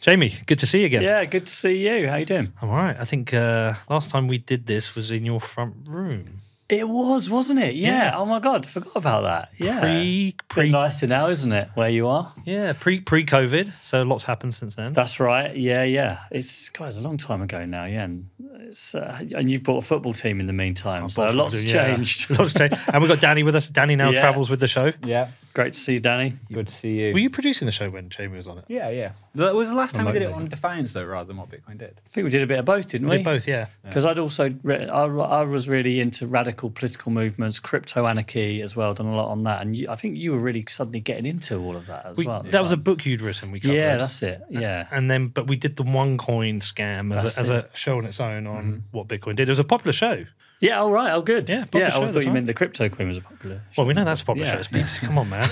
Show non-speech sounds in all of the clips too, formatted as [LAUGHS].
Jamie, good to see you again. Yeah, good to see you. How you doing? I'm all right. I think uh, last time we did this was in your front room. It was, wasn't it? Yeah. Yeah. Oh my god, forgot about that. Yeah. Pre, Pretty pre, nicer now, isn't it? Where you are. yeah, pre, pre COVID. So lots happened since then. That's right. Yeah, yeah. It's God, it's a long time ago now. Yeah, and it's uh, and you've bought a football team in the meantime, so Apart from lots doing- yeah, changed. [LAUGHS] lots changed. And we've got Danny with us. Danny now Yeah. travels with the show. Yeah, Great to see you, Danny. good to see you. Were you producing the show when Jamie was on it? Yeah, yeah. That was the last time we did it on Defiance, though, rather than what Bitcoin did. I think we did a bit of both, didn't We we? did both, yeah. Because I'd also re- I, I was really into radical political movements, crypto anarchy as well. Done a lot on that, and you, I think you were really suddenly getting into all of that as We, well. that was a book you'd written. We covered. yeah, that's it. Yeah, and then but we did the OneCoin scam as, a, as a show on its own on mm-hmm. what Bitcoin did. It was a popular show. yeah. All right. Oh, good. Yeah, yeah. Oh, show I thought you time. meant the crypto queen was a popular. Well, we know that's a popular Yeah. show. It's BBC. Come on, man.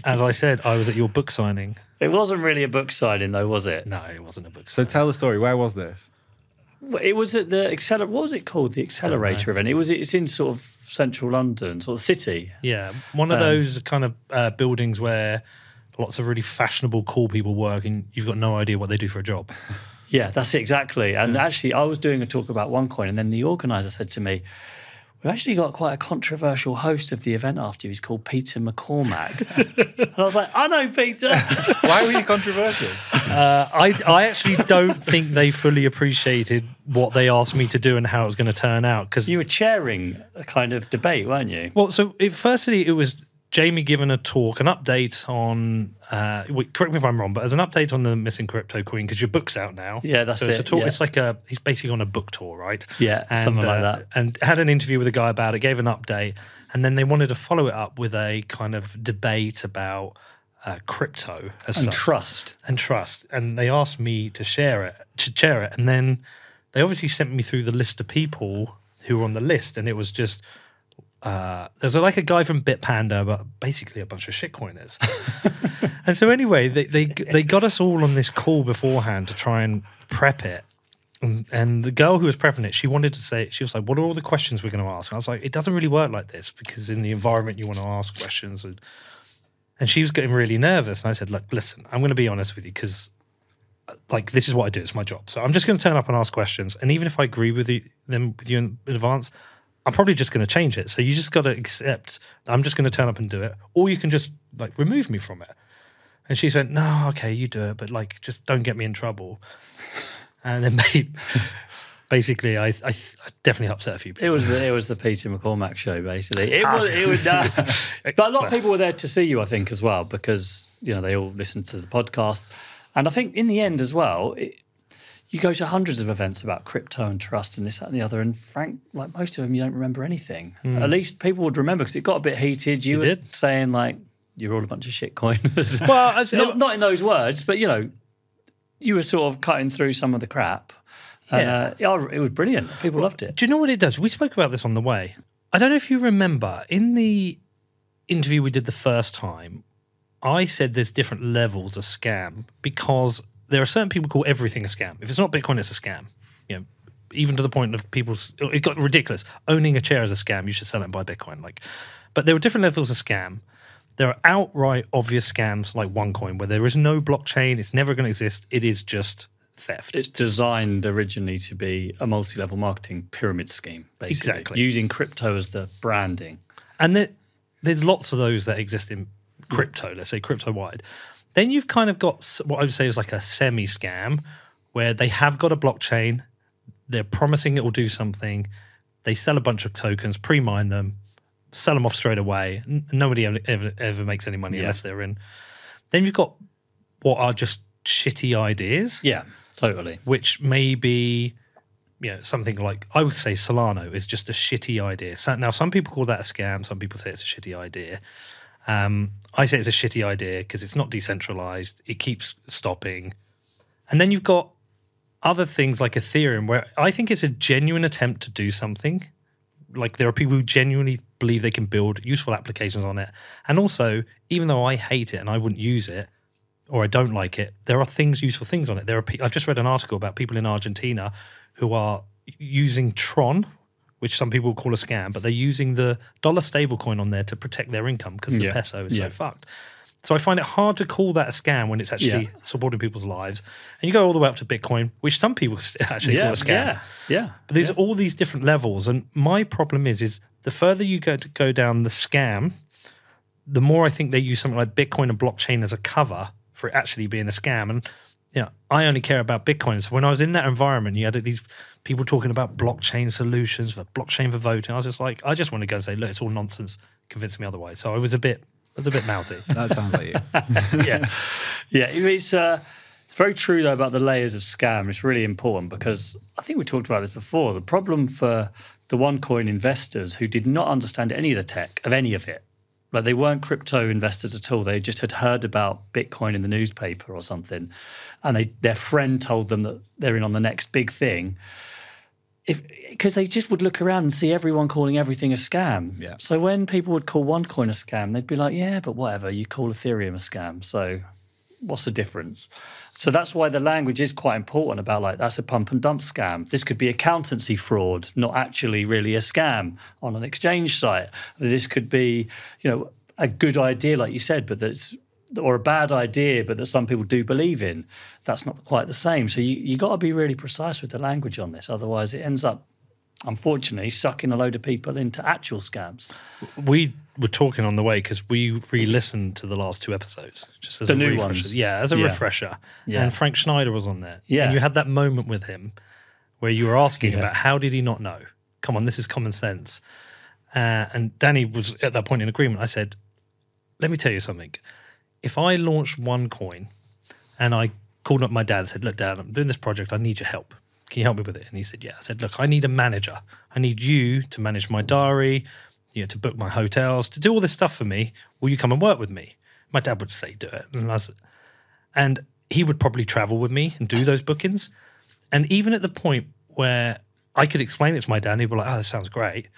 [LAUGHS] As I said, I was at your book signing. It wasn't really a book signing, though, was it? No, it wasn't a book. So signing. tell the story. Where was this? It was at the acceler. What was it called? The accelerator event. It was. It's in sort of central London, sort of the city. yeah, one of Um, those kind of uh, buildings where lots of really fashionable, cool people work, and you've got no idea what they do for a job. [LAUGHS] Yeah, that's it exactly. And actually, I was doing a talk about OneCoin, and then the organizer said to me, "We've actually got quite a controversial host of the event after you. He's called Peter McCormack." [LAUGHS] and I was like, "I know Peter." [LAUGHS] Why were you controversial? Uh, I, I actually don't think they fully appreciated what they asked me to do and how it was going to turn out because you were chairing a kind of debate, weren't you? Well, so it, firstly, it was Jamie giving a talk, an update on. Uh, wait, correct me if I'm wrong, but as an update on the missing crypto queen because your book's out now. Yeah, that's so it's a talk. yeah. It's like a. He's basically on a book tour, right? Yeah, something like uh, that. And had an interview with a guy about it, gave an update, and then they wanted to follow it up with a kind of debate about uh, crypto as And such trust. and trust. And they asked me to share it, to share it. And then they obviously sent me through the list of people who were on the list. And it was just, uh, there's like a guy from Bitpanda, but basically a bunch of shitcoiners. [LAUGHS] and so anyway, they, they, they got us all on this call beforehand to try and prep it. And, and the girl who was prepping it, she wanted to say, she was like, what are all the questions we're going to ask? And I was like, it doesn't really work like this because in the environment you want to ask questions and and she was getting really nervous. And I said, Look, listen, I'm going to be honest with you because, like, this is what I do. It's my job. So I'm just going to turn up and ask questions. And even if I agree with you, them with you in advance, I'm probably just going to change it. So you just got to accept I'm just going to turn up and do it. Or you can just, like, remove me from it. And she said, No, okay, you do it. But, like, just don't get me in trouble. [LAUGHS] And then babe, basically, I, I, I definitely upset a few people. It was the it was the Peter McCormack show, basically. It ah. was it was, no. [LAUGHS] but a lot of people were there to see you, I think, as well, because you know they all listened to the podcast, and I think in the end as well, it, you go to hundreds of events about crypto and trust and this that and the other, and Frank, like most of them, you don't remember anything. At least people would remember because it got a bit heated. You, were did. saying like you're all a bunch of shit coiners. [LAUGHS] Well, [LAUGHS] not, not in those words, but you know, you were sort of cutting through some of the crap. And, Yeah. uh, yeah, it was brilliant. People loved it. Do you know what it does? We spoke about this on the way. I don't know if you remember in the interview we did the first time, I said there's different levels of scam because there are certain people who call everything a scam. If it's not Bitcoin, it's a scam. You know, even to the point of people's it got ridiculous. Owning a chair is a scam. You should sell it and buy Bitcoin. Like, but there are different levels of scam. There are outright obvious scams like OneCoin, where there is no blockchain. It's never going to exist. It is just theft. It's designed originally to be a multi-level marketing pyramid scheme, basically, Exactly. using crypto as the branding. And there, there's lots of those that exist in crypto, let's say crypto wide. Then you've kind of got what I would say is like a semi scam where they have got a blockchain, they're promising it will do something, they sell a bunch of tokens, pre mine them, sell them off straight away. Nobody ever, ever, ever makes any money Yeah. unless they're in. Then you've got what are just shitty ideas Yeah, totally. which may be you know something like I would say Solana is just a shitty idea. So, now some people call that a scam. Some people say it's a shitty idea. Um, I say it's a shitty idea because it's not decentralized. It keeps stopping, and then you've got other things like Ethereum, where I think it's a genuine attempt to do something. Like there are people who genuinely believe they can build useful applications on it, and also even though I hate it and I wouldn't use it, or I don't like it, there are things, useful things on it. There are. I've just read an article about people in Argentina who are using Tron, which some people call a scam, but they're using the dollar stablecoin on there to protect their income because the Yeah. peso is Yeah. so fucked. So I find it hard to call that a scam when it's actually Yeah. supporting people's lives. And you go all the way up to Bitcoin, which some people [LAUGHS] actually yeah, call a scam. yeah, yeah. But there's all these different levels, and my problem is, is the further you go to go down the scam, the more I think they use something like Bitcoin and blockchain as a cover for it actually being a scam. And you know, I only care about Bitcoin. So when I was in that environment, you had these people talking about blockchain solutions for blockchain for voting. I was just like, I just want to go and say, look, it's all nonsense. Convince me otherwise. So I was a bit, I was a bit mouthy. [LAUGHS] That sounds like you. [LAUGHS] yeah, Yeah, it's uh, it's very true though about the layers of scam. It's really important because I think we talked about this before. The problem for the OneCoin investors who did not understand any of the tech of any of it, like they weren't crypto investors at all. They just had heard about Bitcoin in the newspaper or something, and they their friend told them that they're in on the next big thing. If because they just would look around and see everyone calling everything a scam. Yeah. So when people would call OneCoin a scam, they'd be like, "Yeah, but whatever. You call Ethereum a scam, so what's the difference?" So that's why the language is quite important about like that's a pump and dump scam. This could be accountancy fraud, not actually really a scam on an exchange site. This could be, you know, a good idea, like you said, but that's or a bad idea, but that some people do believe in. That's not quite the same. So you you got to be really precise with the language on this, otherwise it ends up, unfortunately, sucking a load of people into actual scams. we were talking on the way because we re-listened to the last two episodes just as The a new refresher. ones. Yeah, as a Yeah. refresher. Yeah. And Frank Schneider was on there. Yeah. And you had that moment with him where you were asking Yeah. about how did he not know? Come on, this is common sense. Uh, and Danny was at that point in agreement. I said, "Let me tell you something. If I launched OneCoin, and I called up my dad and said, "Look, Dad, I'm doing this project. I need your help. Can you help me with it?" And he said, "Yeah." I said, "Look, I need a manager. I need you to manage my diary, you know, to book my hotels, to do all this stuff for me. Will you come and work with me?" My dad would say, "Do it," and I was, and he would probably travel with me and do those bookings. And even at the point where I could explain it to my dad, he'd be like, "Oh, that sounds great."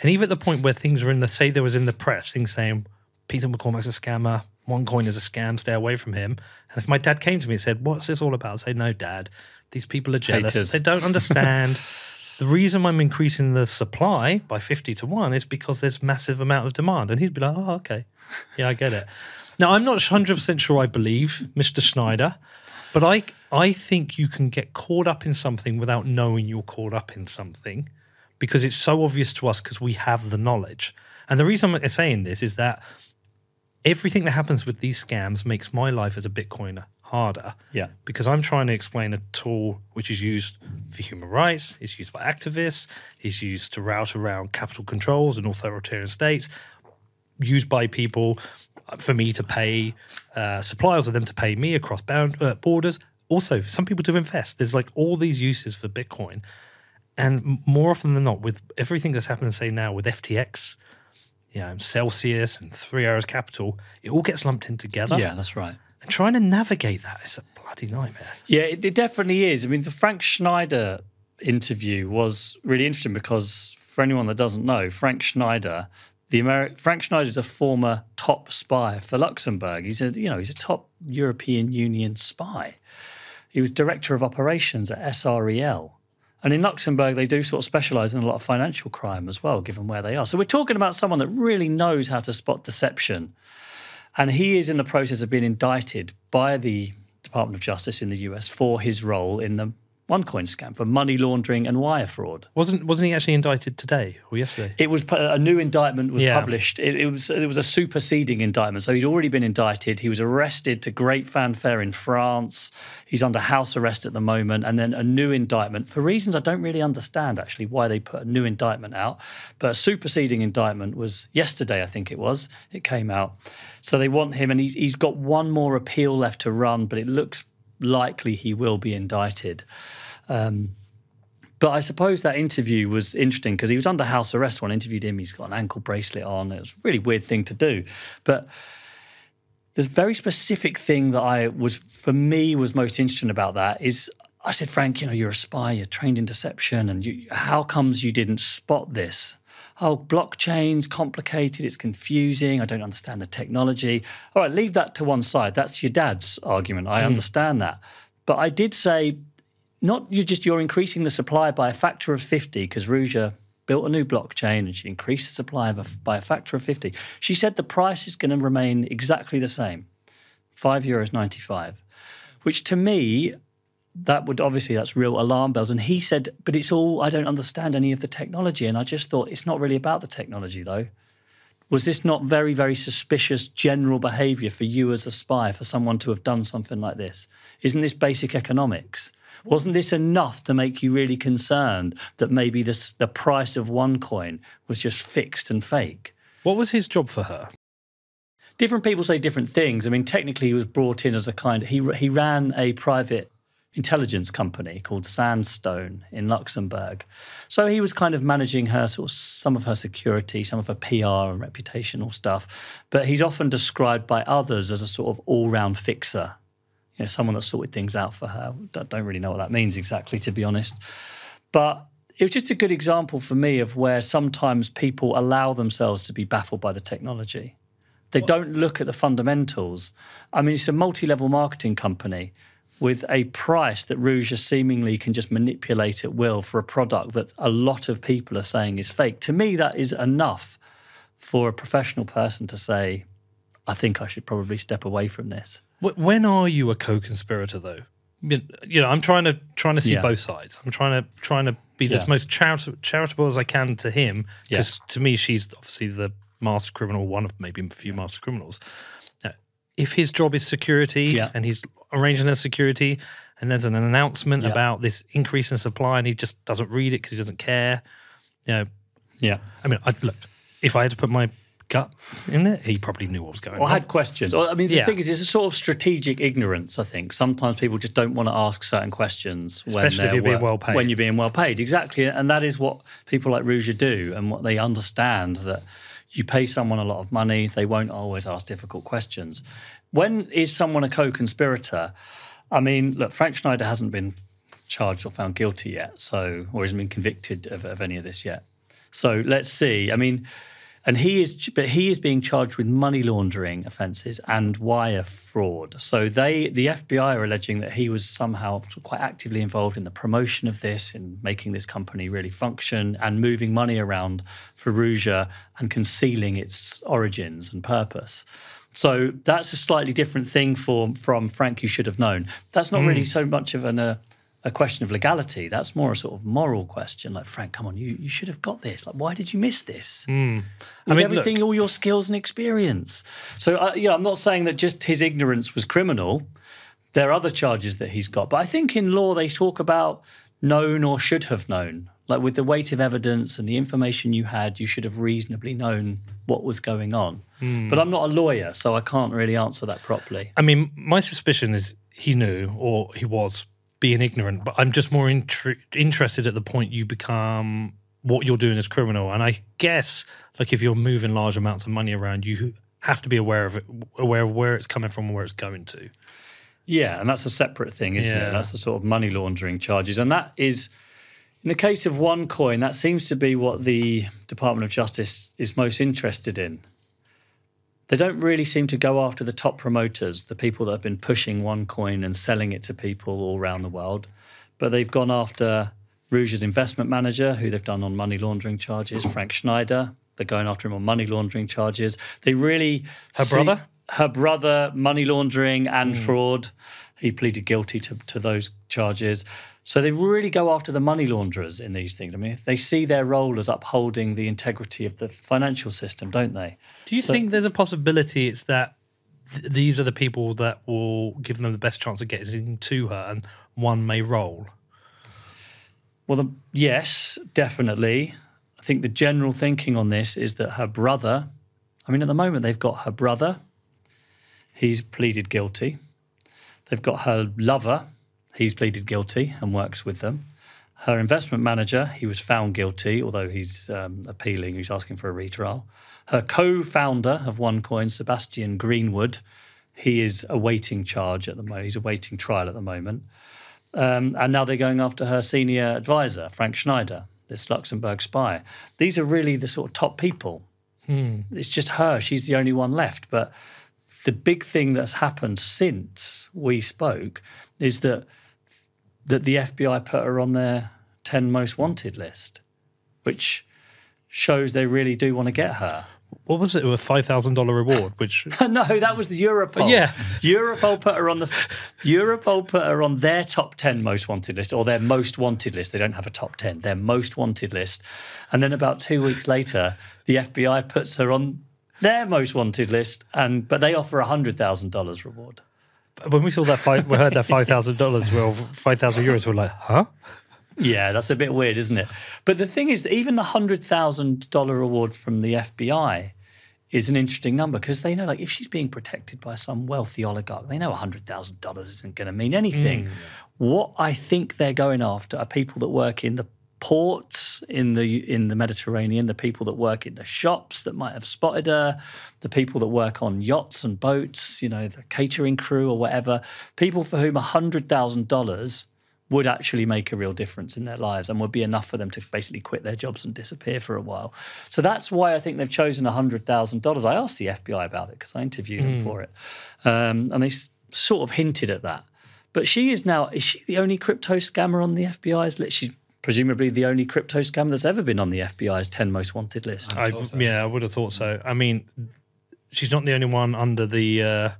And even at the point where things were in the say there was in the press things saying Peter McCormack's a scammer, OneCoin is a scam, stay away from him. And if my dad came to me and said, "What's this all about?" I'd say, "No, Dad, these people are jealous. Haters. They don't understand." [LAUGHS] the reason I'm increasing the supply by fifty to one is because there's massive amount of demand. And he'd be like, "Oh, okay, yeah, I get it." Now I'm not hundred percent sure I believe Mr. Schneider, but I I think you can get caught up in something without knowing you're caught up in something because it's so obvious to us because we have the knowledge. And the reason I'm saying this is that everything that happens with these scams makes my life as a Bitcoiner harder Yeah. because I'm trying to explain a tool which is used for human rights, it's used by activists, it's used to route around capital controls and authoritarian states, used by people uh, for me to pay uh, suppliers of them to pay me across bound, uh, borders. Also, some people to invest. There's like all these uses for Bitcoin. And more often than not, with everything that's happened, say now with FTX, you know, Celsius and Three Arrows Capital, it all gets lumped in together. Yeah, that's right. And trying to navigate that is a bloody nightmare. Yeah, it, it definitely is. I mean, the Frank Schneider interview was really interesting because for anyone that doesn't know, Frank Schneider, the Ameri- Frank Schneider is a former top spy for Luxembourg. He's a you know he's a top European Union spy. He was director of operations at SREL. And in Luxembourg, they do sort of specialize in a lot of financial crime as well, given where they are. So we're talking about someone that really knows how to spot deception. And he is in the process of being indicted by the Department of Justice in the US for his role in the OneCoin scam for money laundering and wire fraud. Wasn't wasn't he actually indicted today or yesterday? It was uh, a new indictment was Yeah. published. It, it was it was a superseding indictment. So he'd already been indicted. He was arrested to great fanfare in France. He's under house arrest at the moment, and then a new indictment for reasons I don't really understand actually why they put a new indictment out. But a superseding indictment was yesterday, I think it was. It came out. So they want him, and he's, he's got one more appeal left to run, but it looks likely he will be indicted. Um, but I suppose that interview was interesting because he was under house arrest when I interviewed him. He's got an ankle bracelet on. It was a really weird thing to do. But there's a very specific thing that I was, for me, was most interesting about that is I said, Frank, you know, you're a spy, you're trained in deception, and you, how comes you didn't spot this? Oh, blockchain's complicated, it's confusing, I don't understand the technology. All right, leave that to one side. That's your dad's argument. I understand that. But I did say, not you're just you're increasing the supply by a factor of 50 because Ruja built a new blockchain and she increased the supply of a, by a factor of 50. She said the price is going to remain exactly the same, five euros 95, which to me, that would obviously that's real alarm bells. And he said, but it's all I don't understand any of the technology. And I just thought it's not really about the technology though. Was this not very, very suspicious general behavior for you as a spy, for someone to have done something like this? Isn't this basic economics? Wasn't this enough to make you really concerned that maybe this, the price of OneCoin was just fixed and fake? What was his job for her? Different people say different things. I mean, technically, he was brought in as a kind. He he ran a private intelligence company called Sandstone in Luxembourg. So he was kind of managing her sort of some of her security, some of her PR and reputational stuff. But he's often described by others as a sort of all-round fixer. You know, someone that sorted things out for her. I don't really know what that means exactly, to be honest. But it was just a good example for me of where sometimes people allow themselves to be baffled by the technology. They don't look at the fundamentals. I mean, it's a multi-level marketing company with a price that Ruja seemingly can just manipulate at will for a product that a lot of people are saying is fake. To me, that is enough for a professional person to say, I think I should probably step away from this. When are you a co-conspirator, though? You know, I'm trying to trying to see Yeah. both sides. I'm trying to trying to be Yeah. as most charitable, charitable as I can to him, Yeah. because to me, she's obviously the master criminal, one of maybe a few master criminals. Now, if his job is security Yeah. and he's arranging their security, and there's an announcement Yeah. about this increase in supply, and he just doesn't read it because he doesn't care. You know, Yeah. I mean, I, look, if I had to put my gut in there, he probably knew what was going Or on. had questions. Or, I mean, the Yeah. thing is, it's a sort of strategic ignorance. I think sometimes people just don't want to ask certain questions, when Especially if you're being well paid. When you're being well paid, exactly, and that is what people like Ruja do, and what they understand that you pay someone a lot of money, they won't always ask difficult questions. When is someone a co-conspirator? I mean, look, Frank Schneider hasn't been charged or found guilty yet, so or hasn't been convicted of, of any of this yet. So let's see. I mean, and he is, but he is being charged with money laundering offences and wire fraud. So they, the FBI, are alleging that he was somehow quite actively involved in the promotion of this, in making this company really function, and moving money around for Ruja and concealing its origins and purpose. So that's a slightly different thing for, from Frank. You should have known. That's not really so much of an. Uh, a question of legality. That's more a sort of moral question. Like Frank, come on, you you should have got this. Like, why did you miss this? With I mean, look- everything, all your skills and experience. So, uh, yeah, I'm not saying that just his ignorance was criminal. There are other charges that he's got, but I think in law they talk about known or should have known. Like with the weight of evidence and the information you had, you should have reasonably known what was going on. Hmm. But I'm not a lawyer, so I can't really answer that properly. I mean, my suspicion is he knew or he was being ignorant, but I'm just more intri- interested at the point you become what you're doing as criminal. And I guess, like, if you're moving large amounts of money around, you have to be aware of it, aware of where it's coming from and where it's going to. Yeah, and that's a separate thing, isn't Yeah. it? That's the sort of money laundering charges. And that is, in the case of OneCoin, that seems to be what the Department of Justice is most interested in. They don't really seem to go after the top promoters, the people that have been pushing OneCoin and selling it to people all around the world. But they've gone after Ruja's investment manager, who they've done on money laundering charges, Frank Schneider. They're going after him on money laundering charges. They really. Her brother? her brother money laundering and Hmm. fraud. He pleaded guilty to, to those charges. So they really go after the money launderers in these things. I mean, they see their role as upholding the integrity of the financial system, don't they? Do you So- think there's a possibility it's that th- these are the people that will give them the best chance of getting to her and one may roll? Well, the, yes, definitely. I think the general thinking on this is that her brother, I mean, at the moment, they've got her brother, he's pleaded guilty. They've got her lover, he's pleaded guilty and works with them. Her investment manager, he was found guilty, although he's um, appealing, he's asking for a retrial. Her co founder of OneCoin, Sebastian Greenwood, he is awaiting charge at the moment, he's awaiting trial at the moment. Um, and now they're going after her senior advisor, Frank Schneider, this Luxembourg spy. These are really the sort of top people. It's just her. She's the only one left. But the big thing that's happened since we spoke is that that the FBI put her on their 10 most wanted list, which shows they really do want to get her. What was it? A five thousand dollar reward, [LAUGHS] which no, that was the Europol. Yeah. Europol put her on the Europol put her on their top ten most wanted list or their most wanted list. They don't have a top ten. Their most wanted list, and then about two weeks later, the FBI puts her on their most wanted list, and but they offer a hundred thousand dollars reward. When we saw that five, we heard that five thousand dollars, well, five thousand euros, we're like, huh? Yeah, that's a bit weird, isn't it? But the thing is, that even the hundred thousand dollar reward from the FBI is an interesting number because they know, like, if she's being protected by some wealthy oligarch, they know hundred thousand dollars isn't going to mean anything. Mm. What I think they're going after are people that work in the ports in the in the Mediterranean, the people that work in the shops that might have spotted her, the people that work on yachts and boats, you know, the catering crew or whatever, people for whom hundred thousand dollars would actually make a real difference in their lives and would be enough for them to basically quit their jobs and disappear for a while. So that's why I think they've chosen $100,000. I asked the FBI about it because I interviewed them for it. Um, and they s- sort of hinted at that. But she is now, is she the only crypto scammer on the FBI's list? She's presumably the only crypto scam that's ever been on the FBI's 10 most wanted list. I, Yeah, I would have thought so. I mean, she's not the only one under the uh,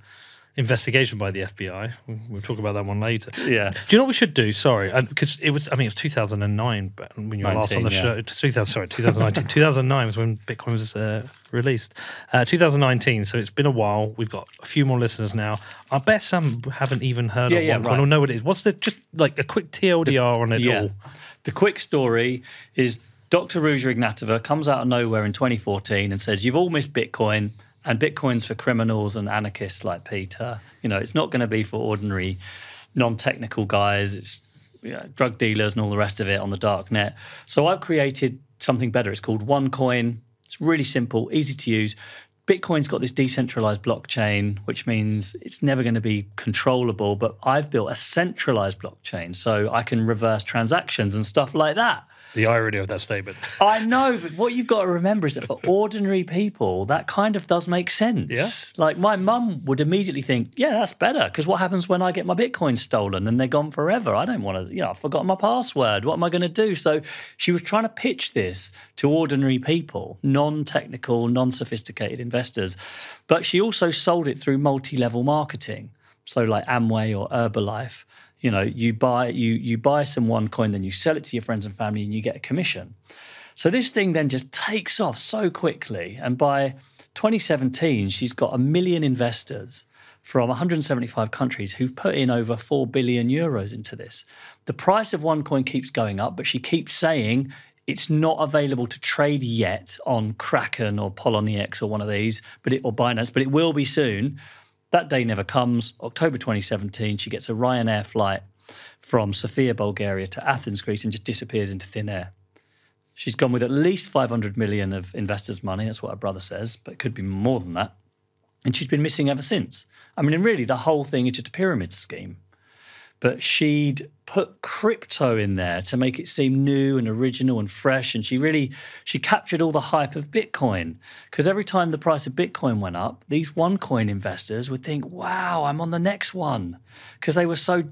investigation by the FBI. We'll- We'll talk about that one later. Yeah. Do you know what we should do? Sorry, because it was. I mean, it was 2009, but when you were last on the 19, show. 2000, sorry, 2019. [LAUGHS] 2009 was when Bitcoin was uh, released. Uh, 2019. So it's been a while. We've got a few more listeners now. I bet some haven't even heard Yeah, of yeah, OneCoin right. or know what it is. What's the just like a quick TLDR on it Yeah. all? The quick story is Dr. Ruja Ignatova comes out of nowhere in 2014 and says, You've all missed Bitcoin, and Bitcoin's for criminals and anarchists like Peter. You know, it's not going to be for ordinary, non technical guys. It's you know, drug dealers and all the rest of it on the dark net. So I've created something better. It's called OneCoin. It's really simple, easy to use. Bitcoin's got this decentralized blockchain, which means it's never going to be controllable. But I've built a centralized blockchain so I can reverse transactions and stuff like that. The irony of that statement. [LAUGHS] I know, but what you've got to remember is that for ordinary people, that kind of does make sense. Yeah. Like my mum would immediately think, yeah, that's better. Because what happens when I get my Bitcoin stolen and they're gone forever? I don't want to, you know, I've forgotten my password. What am I going to do? So she was trying to pitch this to ordinary people, non technical, non sophisticated investors. But she also sold it through multi level marketing. So like Amway or Herbalife you know you buy you you buy some OneCoin then you sell it to your friends and family and you get a commission. So this thing then just takes off so quickly. And by 2017 she's got a million investors from 175 countries who've put in over 4 billion euros into this. The price of OneCoin keeps going up but she keeps saying it's not available to trade yet on Kraken or Poloniex or one of these, but it or Binance, but it will be soon. That day never comes. October 2017, she gets a Ryanair flight from Sofia, Bulgaria to Athens, Greece, and just disappears into thin air. She's gone with at least 500 million of investors' money. That's what her brother says, but it could be more than that. And she's been missing ever since. I mean, and really, the whole thing is just a pyramid scheme. But she'd put crypto in there to make it seem new and original and fresh. And she really she captured all the hype of Bitcoin. Because every time the price of Bitcoin went up, these OneCoin investors would think, wow, I'm on the next one. Because they were so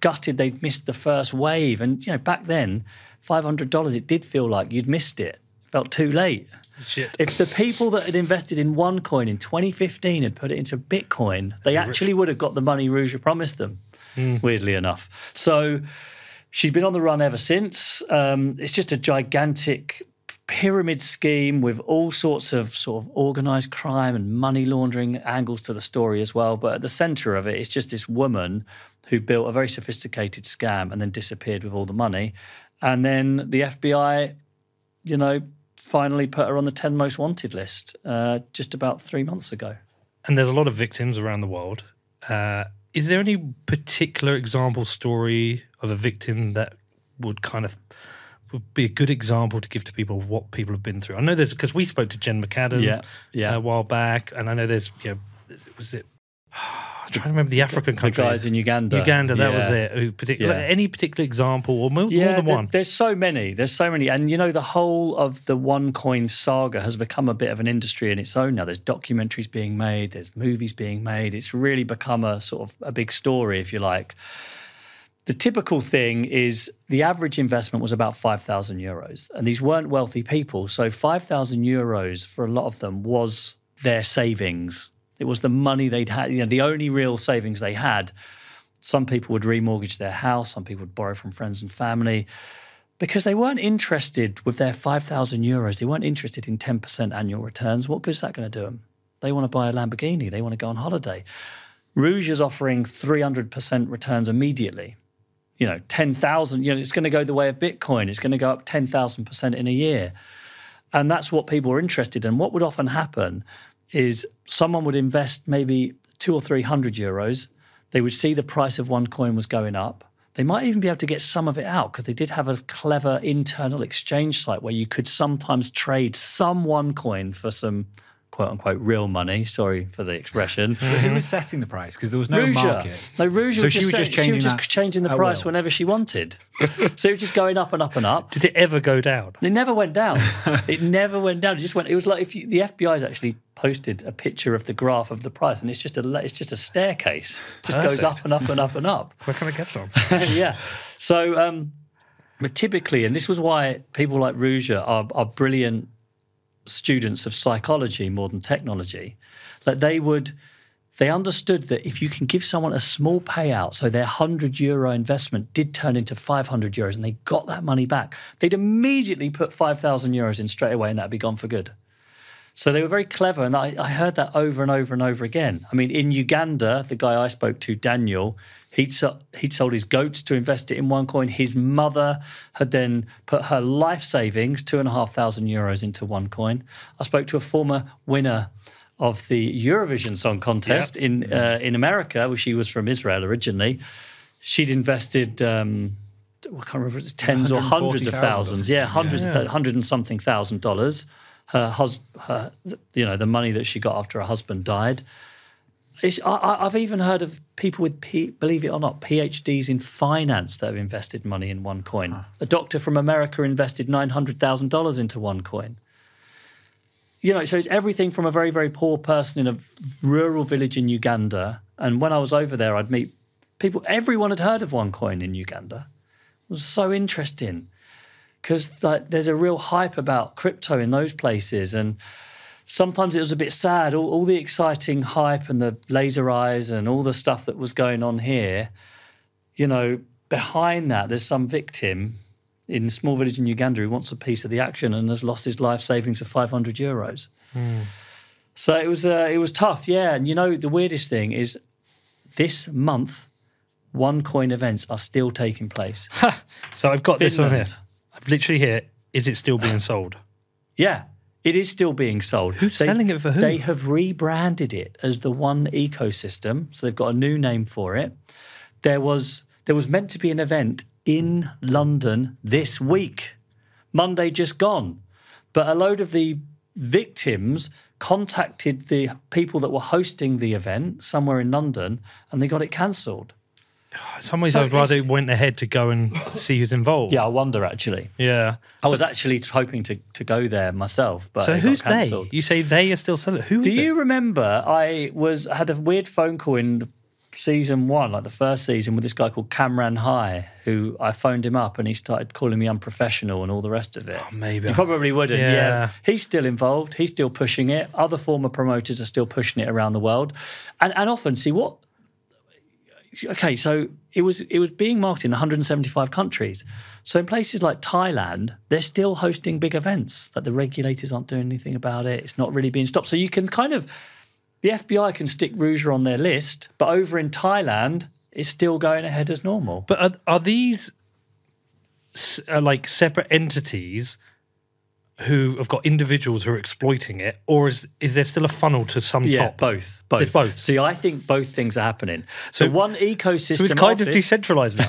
gutted they'd missed the first wave. And you know, back then, five hundred dollars, it did feel like you'd missed it. Felt too late. Shit. If the people that had invested in OneCoin in 2015 had put it into Bitcoin, they actually would have got the money Ruja promised them, weirdly enough. So she's been on the run ever since. Um, it's just a gigantic pyramid scheme with all sorts of sort of organized crime and money laundering angles to the story as well. But at the center of it, it's just this woman who built a very sophisticated scam and then disappeared with all the money. And then the FBI, you know, finally put her on the 10 most wanted list uh, just about three months ago. and there's a lot of victims around the world. Uh, is there any particular example story of a victim that would kind of would be a good example to give to people of what people have been through? I know there's because we spoke to Jen McAdam Yeah, yeah. Uh, a while back, and I know there's you know was it. I'm trying to remember the African The country. guys in Uganda. Uganda, that was it. Who particular Yeah. any particular example or more, more than there- one? there's so many. There's so many. And, you know, the whole of the OneCoin saga has become a bit of an industry in its own now. There's documentaries being made, there's movies being made. It's really become a sort of a big story, if you like. the typical thing is the average investment was about 5,000 euros. And these weren't wealthy people. So 5,000 euros for a lot of them was their savings. It was the money they'd had, you know, the only real savings they had. Some people would remortgage their house, some people would borrow from friends and family because they weren't interested with their 5,000 euros. They weren't interested in 10% annual returns. What good is that going to do them? They want to buy a Lamborghini, they want to go on holiday. Ruja is offering 300% returns immediately you know, 10,000, you know, it's going to go the way of Bitcoin. It's going to go up 10,000% in a year. And that's what people are interested in. What would often happen is someone would invest maybe two or 300 euros. They would see the price of OneCoin was going up. They might even be able to get some of it out because they did have a clever internal exchange site where you could sometimes trade some OneCoin for some quote unquote real money. Sorry for the expression. Who was setting the price? Because there was no Ruja. market. No, Ruja So was she just was just saying- she was changing just changing the price will. whenever she wanted. so it was just going up and up and up. Did it ever go down? It never went down. [LAUGHS] it never went down. It just went. It was like if you, the FBI's actually posted a picture of the graph of the price, and it's just a it's just a staircase. Just goes up and up and up and up. Where can I get some? [LAUGHS] yeah. So, um, but typically, and this was why people like Ruja are, are brilliant students of psychology more than technology. that they would, they understood that if you can give someone a small payout, so their 100 euro investment did turn into 500 euros and they got that money back, they'd immediately put 5,000 euros in straight away and that'd be gone for good. So they were very clever, and I, I heard that over and over and over again. I mean, in Uganda, the guy I spoke to, Daniel, he'd, he'd sold his goats to invest it in OneCoin. His mother had then put her life savings, two and a half thousand euros, into OneCoin. I spoke to a former winner of the Eurovision Song Contest in uh, in America, where she was from Israel originally. She'd invested. Um, I can't remember if it's tens or hundreds of 140,000 or thousands. something, Yeah, yeah. hundreds, of thou- hundred and something thousand dollars. Her husband, her, you know, the money that she got after her husband died. I, I've even heard of people with, P, believe it or not, PhDs in finance that have invested money in OneCoin. A doctor from America invested nine hundred thousand dollars into OneCoin. You know, so it's everything from a very, very poor person in a rural village in Uganda. And when I was over there, I'd meet people. Everyone had heard of OneCoin in Uganda. It was so interesting because like, there's a real hype about crypto in those places, and sometimes it was a bit sad. All, all the exciting hype and the laser eyes and all the stuff that was going on here, you know, behind that, there's some victim in a small village in Uganda who wants a piece of the action and has lost his life savings of 500 euros. So it was uh, it was tough, yeah. And you know the weirdest thing is this month, OneCoin events are still taking place. [LAUGHS] So I've got this on here. I've literally here. Is it still being sold? [LAUGHS] Yeah, it is still being sold. Who's selling it for who? They have rebranded it as the One Ecosystem, so they've got a new name for it. There was there was meant to be an event in London this week, Monday just gone, but a load of the victims contacted the people that were hosting the event somewhere in London, and they got it cancelled. In [SIGHS] some ways, So I'd rather it went ahead to go and see who's involved. Yeah, I wonder actually. Yeah. I was actually hoping to, to go there myself, but So it got who's they? You say they are still selling. Who is Do it? you remember I was had a weird phone call in the season one, like the first season, with this guy called Cameron High, who I phoned him up and he started calling me unprofessional and all the rest of it. Oh, maybe. You probably wouldn't. Yeah. Yeah. He's still involved. He's still pushing it. Other former promoters are still pushing it around the world. And and often see what okay, so it was it was being marketed in 175 countries. So in places like Thailand, they're still hosting big events. Like the regulators aren't doing anything about it. It's not really being stopped. So you can kind of the FBI can stick Ruja on their list, but over in Thailand, it's still going ahead as normal. But are, are these uh, like separate entities who have got individuals who are exploiting it, or is is there still a funnel to some Yeah, top? both. Both. It's both. See, I think both things are happening. So- So one ecosystem. So it's kind of decentralized now.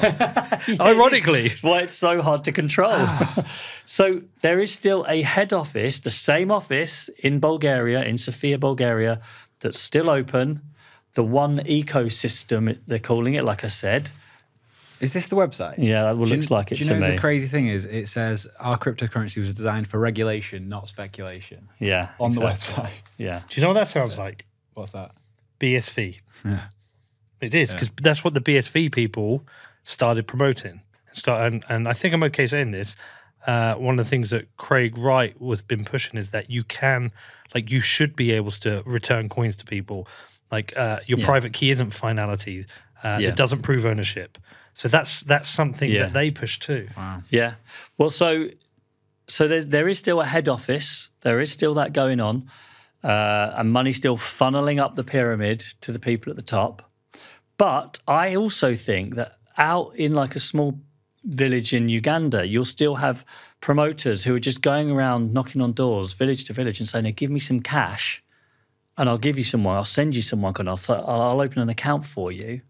[LAUGHS] Ironically, why it's so hard to control. Ah. [LAUGHS] so there is still a head office, the same office in Bulgaria, in Sofia, Bulgaria, that's still open. The one ecosystem, they're calling it, like I said. Is this the website? Yeah, that Do you- looks like it Do you to know me. the crazy thing is, it says our cryptocurrency was designed for regulation, not speculation. yeah, On exactly. the website. Yeah. do you know what that sounds like? What's that? BSV. Yeah. It is because that's what the BSV people started promoting. Start, and, and I think I'm okay saying this. Uh, one of the things that Craig Wright was been pushing is that you can, like, you should be able to return coins to people. Like, uh, your Yeah. private key isn't finality. Uh, Yeah. It doesn't prove ownership. So that's that's something Yeah. that they push too. Wow. Yeah. Well, so so there's there is still a head office. There is still that going on, uh, and money still funneling up the pyramid to the people at the top. But I also think that out in like a small village in Uganda, you'll still have promoters who are just going around knocking on doors, village to village, and saying, "Hey, "Give me some cash, and I'll give you some more. I'll send you some more, and I'll I'll I'll open an account for you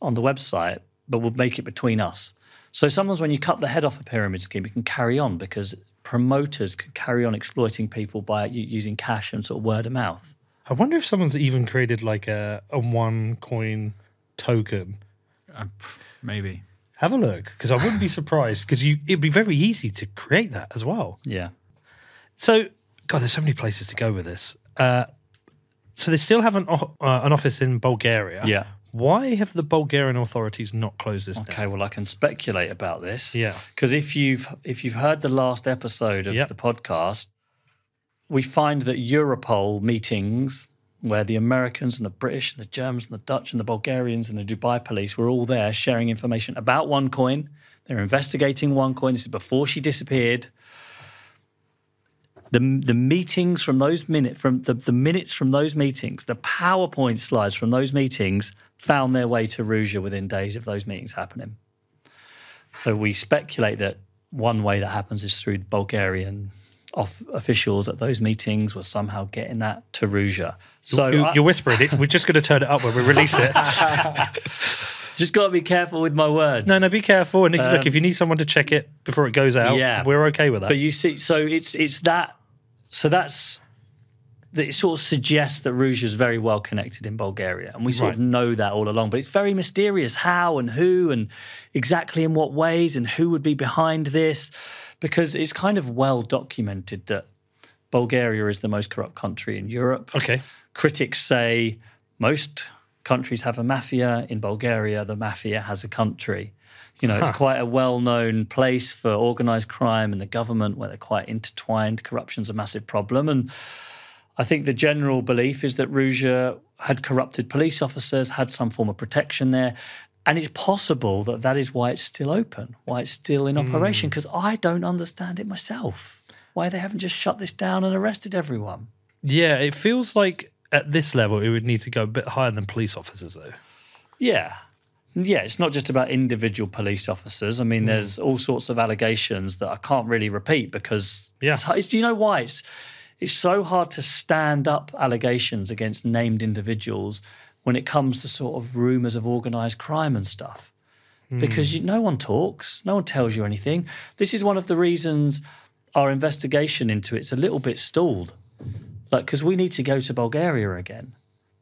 on the website, but we'll make it between us." So sometimes when you cut the head off a pyramid scheme, it can carry on because promoters can carry on exploiting people by using cash and sort of word of mouth. I wonder if someone's even created like a, a OneCoin token. Uh, maybe. Have a look because I wouldn't be surprised because it'd be very easy to create that as well. Yeah. So, God, there's so many places to go with this. Uh, so they still have an uh, an office in Bulgaria. Yeah. Why have the Bulgarian authorities not closed this Okay. down? Well, I can speculate about this. Yeah. Because if you've if you've heard the last episode of Yep. the podcast, we find that Europol meetings where the Americans and the British and the Germans and the Dutch and the Bulgarians and the Dubai police were all there sharing information about OneCoin. They're investigating OneCoin. This is before she disappeared. The, the meetings from those minute from the, the minutes from those meetings, the PowerPoint slides from those meetings found their way to Ruja within days of those meetings happening. So we speculate that one way that happens is through Bulgarian off officials at those meetings were somehow getting that to Ruja. So you, you're whispering it. We're just going to turn it up when we release it. [LAUGHS] just got to be careful with my words. no, no, be careful. And look, Um, if you need someone to check it before it goes out, Yeah. we're okay with that. But you see, so it's it's that. So that's that. It sort of suggests that Ruja is very well connected in Bulgaria, and we sort of know that all along. But it's very mysterious how and who and exactly in what ways and who would be behind this, because it's kind of well documented that Bulgaria is the most corrupt country in Europe. okay. Critics say most countries have a mafia. In Bulgaria, the mafia has a country. You know, it's quite a well known place for organized crime and the government where they're quite intertwined. Corruption's a massive problem. And I think the general belief is that Ruja had corrupted police officers, had some form of protection there. And it's possible that that is why it's still open, why it's still in operation, hmm. because I don't understand it myself. Why they haven't just shut this down and arrested everyone. Yeah, it feels like at this level it would need to go a bit higher than police officers, though. Yeah. Yeah, it's not just about individual police officers. I mean, hmm. there's all sorts of allegations that I can't really repeat because Yeah. it's, it's, do you know why? It's, it's so hard to stand up allegations against named individuals when it comes to sort of rumors of organized crime and stuff. Hmm. Because you, no one talks, no one tells you anything. This is one of the reasons our investigation into it's a little bit stalled. Like, because we need to go to Bulgaria again.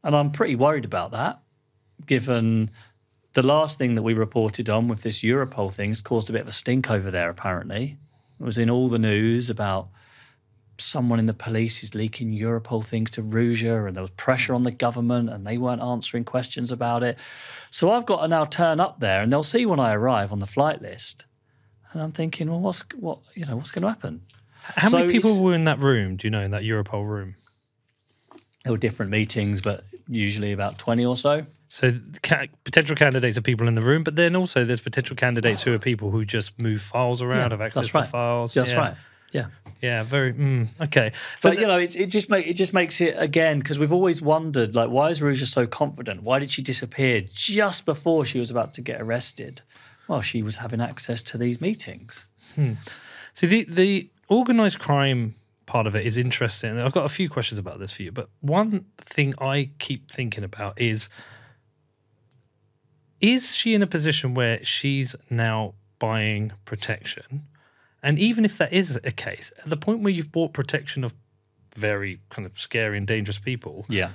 And I'm pretty worried about that given the last thing that we reported on with this Europol thing has caused a bit of a stink over there, apparently. It was in all the news about someone in the police is leaking Europol things to Ruja, and there was pressure mm. on the government, and they weren't answering questions about it. So I've got to now turn up there, and they'll see when I arrive on the flight list. And I'm thinking, well, what's what you know, what's going to happen? How So many people were in that room? Do you know in that Europol room? There were different meetings, but usually about 20 or so. So ca- potential candidates are people in the room, but then also there's potential candidates who are people who just move files around, Yeah, have access that's to files. That's yeah. right. Yeah. Yeah, very mm, okay. So But you know, it's, it just make it just makes it again because we've always wondered like why is Ruja so confident? Why did she disappear just before she was about to get arrested? Well, she was having access to these meetings. See, the the organized crime part of it is interesting. I've got a few questions about this for you, but one thing I keep thinking about is is she in a position where she's now buying protection? And even if that is a case, at the point where you've bought protection of very kind of scary and dangerous people, Yeah.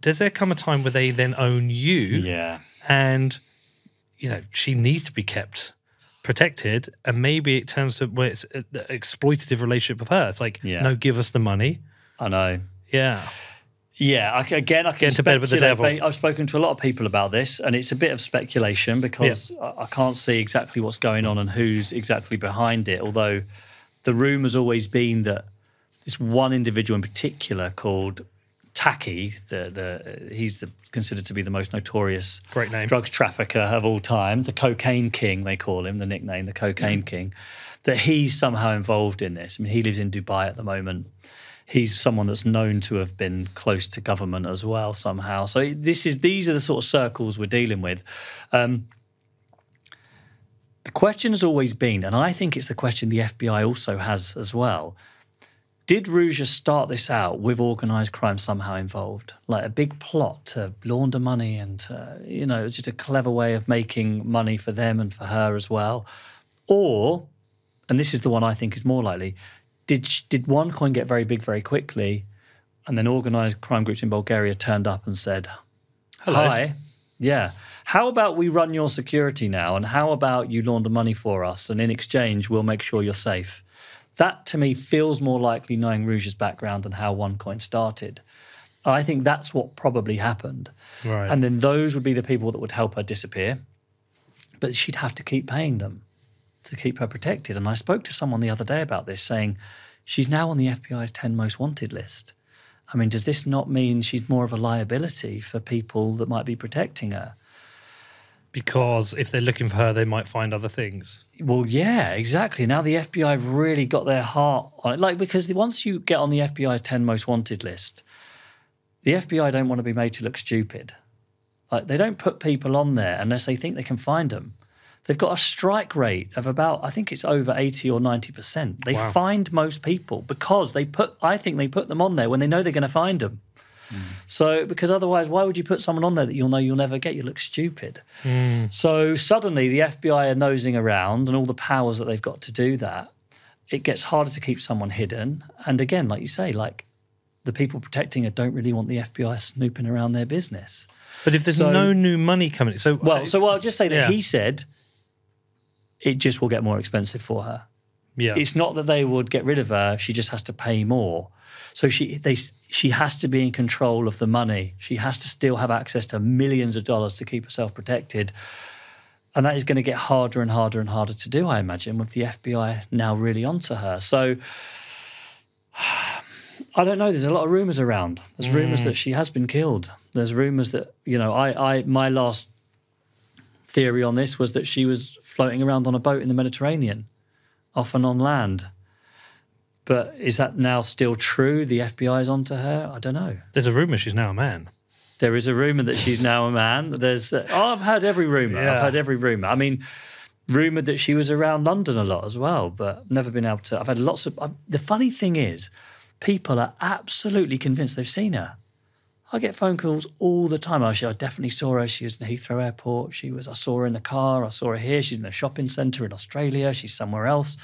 does there come a time where they then own you? Yeah. and you know she needs to be kept protected and maybe it turns to where it's an exploitative relationship with her it's like Yeah. no give us the money I know. yeah Yeah, I, again, I can. Into bed with the devil. I've spoken to a lot of people about this, and it's a bit of speculation because I, I can't see exactly what's going on and who's exactly behind it. Although the rumour's always been that this one individual in particular called Taki, the the he's the, considered to be the most notorious Great name. drugs trafficker of all time, the cocaine king they call him, the nickname, the cocaine king, that he's somehow involved in this. I mean, he lives in Dubai at the moment. He's someone that's known to have been close to government as well somehow. So this is these are the sort of circles we're dealing with. Um, the question has always been, and I think it's the question the FBI also has as well. Did Ruja start this out with organised crime somehow involved, like a big plot to launder money, and uh, you know, it's just a clever way of making money for them and for her as well, or, and this is the one I think is more likely, did did OneCoin get very big very quickly, and then organised crime groups in Bulgaria turned up and said, Hello. Hi. Yeah. How about we run your security now? And how about you launder money for us? And in exchange, we'll make sure you're safe. That to me feels more likely knowing Ruja's background and how OneCoin started. I think that's what probably happened. Right. And then those would be the people that would help her disappear. But she'd have to keep paying them to keep her protected. And I spoke to someone the other day about this, saying she's now on the FBI's 10 most wanted list. I mean, does this not mean she's more of a liability for people that might be protecting her? because if they're looking for her, they might find other things. Well, yeah, exactly. Now the FBI have really got their heart on it. Like, because once you get on the FBI's 10 most wanted list, the FBI don't want to be made to look stupid. Like, they don't put people on there unless they think they can find them. They've got a strike rate of about, I think it's over 80 or 90%. They Wow. find most people because they put, I think they put them on there when they know they're going to find them. Hmm. So, because otherwise, why would you put someone on there that you'll know you'll never get? You look stupid. Hmm. So, suddenly the FBI are nosing around and all the powers that they've got to do that, it gets harder to keep someone hidden. And again, like you say, like the people protecting her don't really want the FBI snooping around their business. But if there's So- no new money coming, so Well, so I'll just say that Yeah. he said it just will get more expensive for her. yeah, It's not that they would get rid of her; she just has to pay more. So she they she has to be in control of the money. She has to still have access to millions of dollars to keep herself protected. And that is going to get harder and harder and harder to do, I imagine, with the FBI now really onto her. So [SIGHS] I don't know. There's a lot of rumors around. There's mm. rumors that she has been killed. There's rumors that, you know, I, I my last theory on this was that she was floating around on a boat in the Mediterranean, off and on land. But is that now still true? The FBI is onto her? I don't know. there's a rumor she's now a man. There is a rumor that she's now a man. There's, uh, oh, I've heard every rumor. I've heard every rumor. I mean, rumored that she was around London a lot as well, but never been able to. I've had lots of. i the funny thing is, people are absolutely convinced they've seen her. I get phone calls all the time. Oh, she, I definitely saw her. She was in the Heathrow Airport. She was. I saw her in the car. I saw her here. She's in a shopping centre in Australia. She's somewhere else.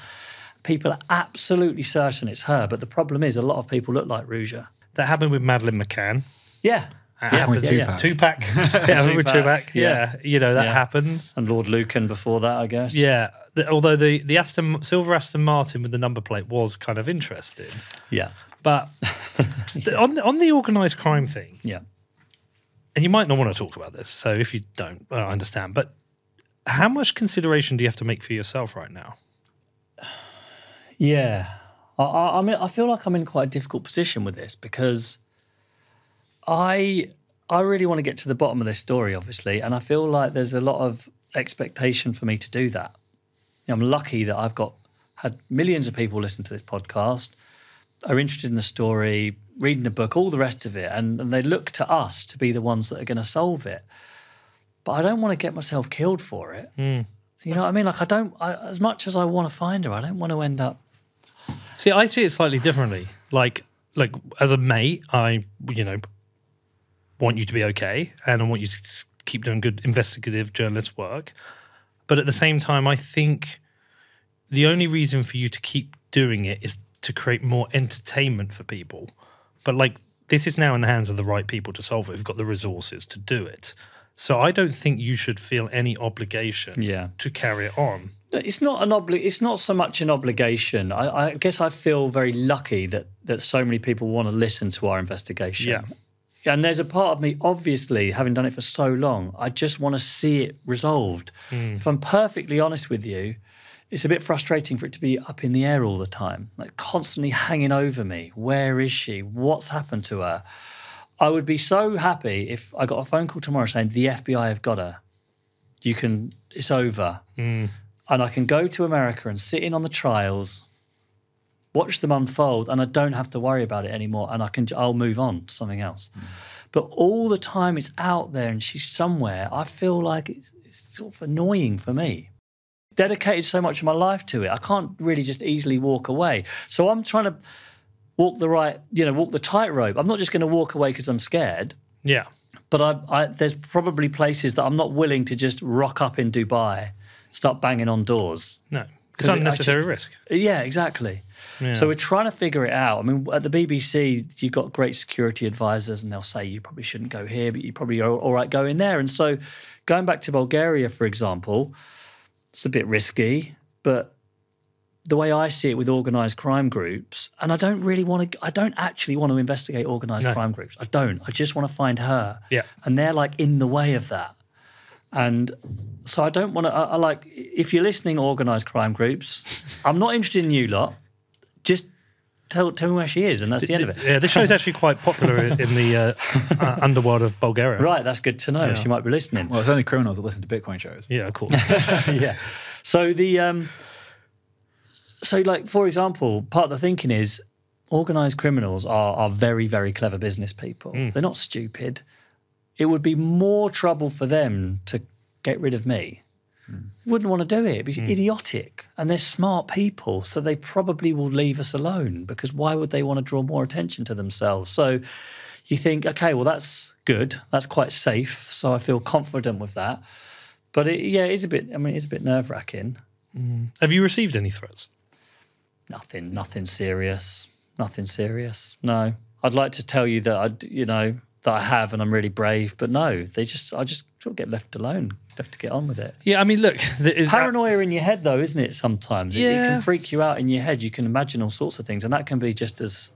People are absolutely certain it's her. But the problem is, a lot of people look like Ruja. That happened with Madeleine McCann. Yeah. That Yeah, happened yeah, with [LAUGHS] yeah. Tupac. yeah, happened with Tupac, Tupac. Yeah. you know that Yeah. happens. And Lord Lucan before that, I guess. Yeah, the, although the the Aston silver Aston Martin with the number plate was kind of interesting, Yeah. but [LAUGHS] the- on the, on the organised crime thing, Yeah. and you might not want to talk about this, so if you don't, I understand. But how much consideration do you have to make for yourself right now? Yeah, I, I, I mean, I feel like I'm in quite a difficult position with this because I I really want to get to the bottom of this story, obviously, and I feel like there's a lot of expectation for me to do that. Know, I'm lucky that I've got had millions of people listen to this podcast, are interested in the story, reading the book, all the rest of it, and, and they look to us to be the ones that are going to solve it. But I don't want to get myself killed for it. Hmm. You know what I mean? Like I don't, I, as much as I want to find her, I don't want to end up See, I see it slightly differently. Like, like as a mate, I you know want you to be okay, and I want you to keep doing good investigative journalist work. But at the same time, I think the only reason for you to keep doing it is to create more entertainment for people. But like, this is now in the hands of the right people to solve it. We've got the resources to do it. So I don't think you should feel any obligation Yeah. to carry it on. It's not an obli- It's not so much an obligation. I, I guess I feel very lucky that that so many people want to listen to our investigation. Yeah. and there's a part of me, obviously, having done it for so long, I just want to see it resolved. Hmm. If I'm perfectly honest with you, it's a bit frustrating for it to be up in the air all the time, like constantly hanging over me. Where is she? What's happened to her? I would be so happy if I got a phone call tomorrow saying the FBI have got her. You can, it's over. Mm. And I can go to America and sit in on the trials, watch them unfold, and I don't have to worry about it anymore. And I can, I'll move on to something else. Mm. But all the time it's out there and she's somewhere, I feel like it's, it's sort of annoying for me. Dedicated so much of my life to it, I can't really just easily walk away. So I'm trying to walk the right, you know, walk the tightrope. I'm not just going to walk away because I'm scared Yeah. but I, I, there's probably places that I'm not willing to just rock up in Dubai, start banging on doors. No. It's 'Cause it- unnecessary just- risk. Yeah, exactly. Yeah. So we're trying to figure it out. I mean, at the BBC, you've got great security advisors, and they'll say you probably shouldn't go here, but you probably are all right going there. And so, going back to Bulgaria, for example, it's a bit risky, but the way I see it with organised crime groups, and I don't really want to, I don't actually want to investigate organised No. crime groups. I don't. I just want to find her. Yeah. And they're like in the way of that. And so I don't want to, I, I like, if you're listening, organised crime groups, I'm not interested in you lot. Just tell, tell me where she is, and that's the end of it. Yeah, this show's actually quite popular in the uh, [LAUGHS] uh, underworld of Bulgaria. Right, that's good to know. Yeah. She might be listening. Well, it's only criminals that listen to Bitcoin shows. Yeah, of course. [LAUGHS] yeah. So the um so like for example, part of the thinking is organized criminals are are very very clever business people. They're not stupid. It would be more trouble for them to get rid of me. Wouldn't want to do it. It'd be hmm. idiotic. And they're smart people, so they probably will leave us alone because why would they want to draw more attention to themselves? So you think, okay, well that's good. That's quite safe. So I feel confident with that. But it, yeah, it's a bit. I mean, it's a bit nerve wracking. Hmm. Have you received any threats? Nothing, nothing serious. Nothing serious. No, I'd like to tell you that I, you know, that I have, and I'm really brave. But no, they just, I just sort of get left alone, left to get on with it. Yeah, I mean, look, [LAUGHS] there is Paranoia in your head, though, isn't it? Sometimes It- it, can freak you out in your head. You can imagine all sorts of things, and that can be just as,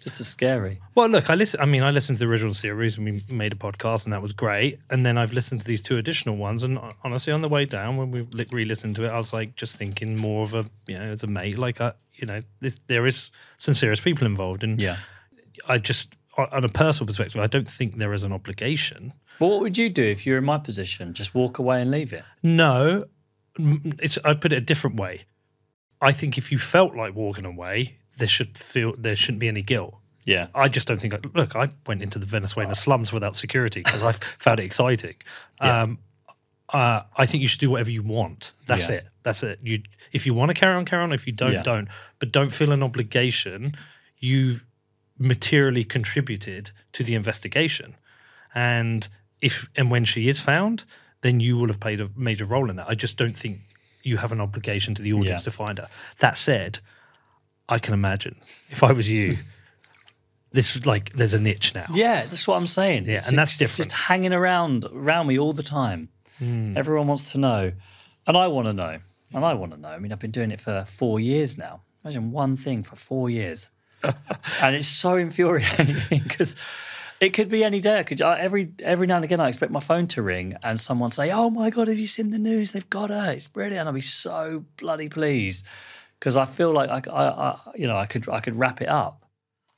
just as scary. Well, look, I listen. I mean, I listened to the original series and we made a podcast, and that was great. And then I've listened to these two additional ones, and honestly, on the way down when we re-listened to it, I was like, just thinking more of a, you know, as a mate, like, I, you know, this, there is some serious people involved, and Yeah. I just, on a personal perspective, I don't think there is an obligation. But what would you do if you're in my position? Just walk away and leave it? No, it's. I put it a different way. I think if you felt like walking away, there should feel there shouldn't be any guilt. Yeah. I just don't think. I, look, I went into the Venezuelan slums without security because I [LAUGHS] found it exciting. Um, uh, I think you should do whatever you want. That's Yeah. it. That's it. You, if you want to carry on, carry on. If you don't, Yeah. don't. But don't feel an obligation. You've materially contributed to the investigation, and if and when she is found, then you will have played a major role in that. I just don't think you have an obligation to the audience Yeah. to find her. That said, I can imagine if I was you. [LAUGHS] This is like there's a niche now. Yeah, that's what I'm saying. Yeah, It's- and that's it's different. Just hanging around around me all the time. Hmm. Everyone wants to know, and I want to know, and I want to know. I mean, I've been doing it for four years now. Imagine one thing for four years, and it's so infuriating [LAUGHS] because it could be any day. I could every every now and again I expect my phone to ring and someone say, "Oh my god, have you seen the news? They've got her. It's brilliant." I'll be so bloody pleased because I feel like I, I, I you know I could I could wrap it up.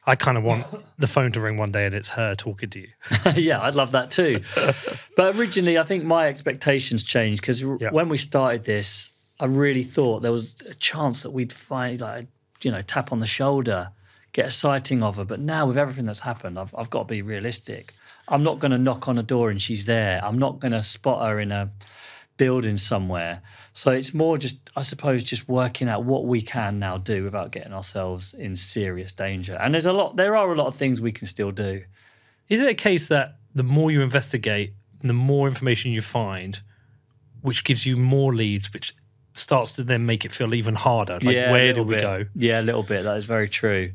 I kind of want the phone to ring one day and it's her talking to you. [LAUGHS] yeah, I'd love that too. but originally, I think my expectations changed because Yeah. when we started this, I really thought there was a chance that we'd find, like, you know, tap on the shoulder, get a sighting of her. But now, with everything that's happened, I've, I've got to be realistic. I'm not going to knock on a door and she's there. I'm not going to spot her in a building somewhere. So it's more just, I suppose, just working out what we can now do without getting ourselves in serious danger. And there's a lot, there are a lot of things we can still do. Is it a case that the more you investigate, the more information you find, which gives you more leads, which starts to then make it feel even harder? Like, a where do we bit. go? Yeah, a little bit. That is very true.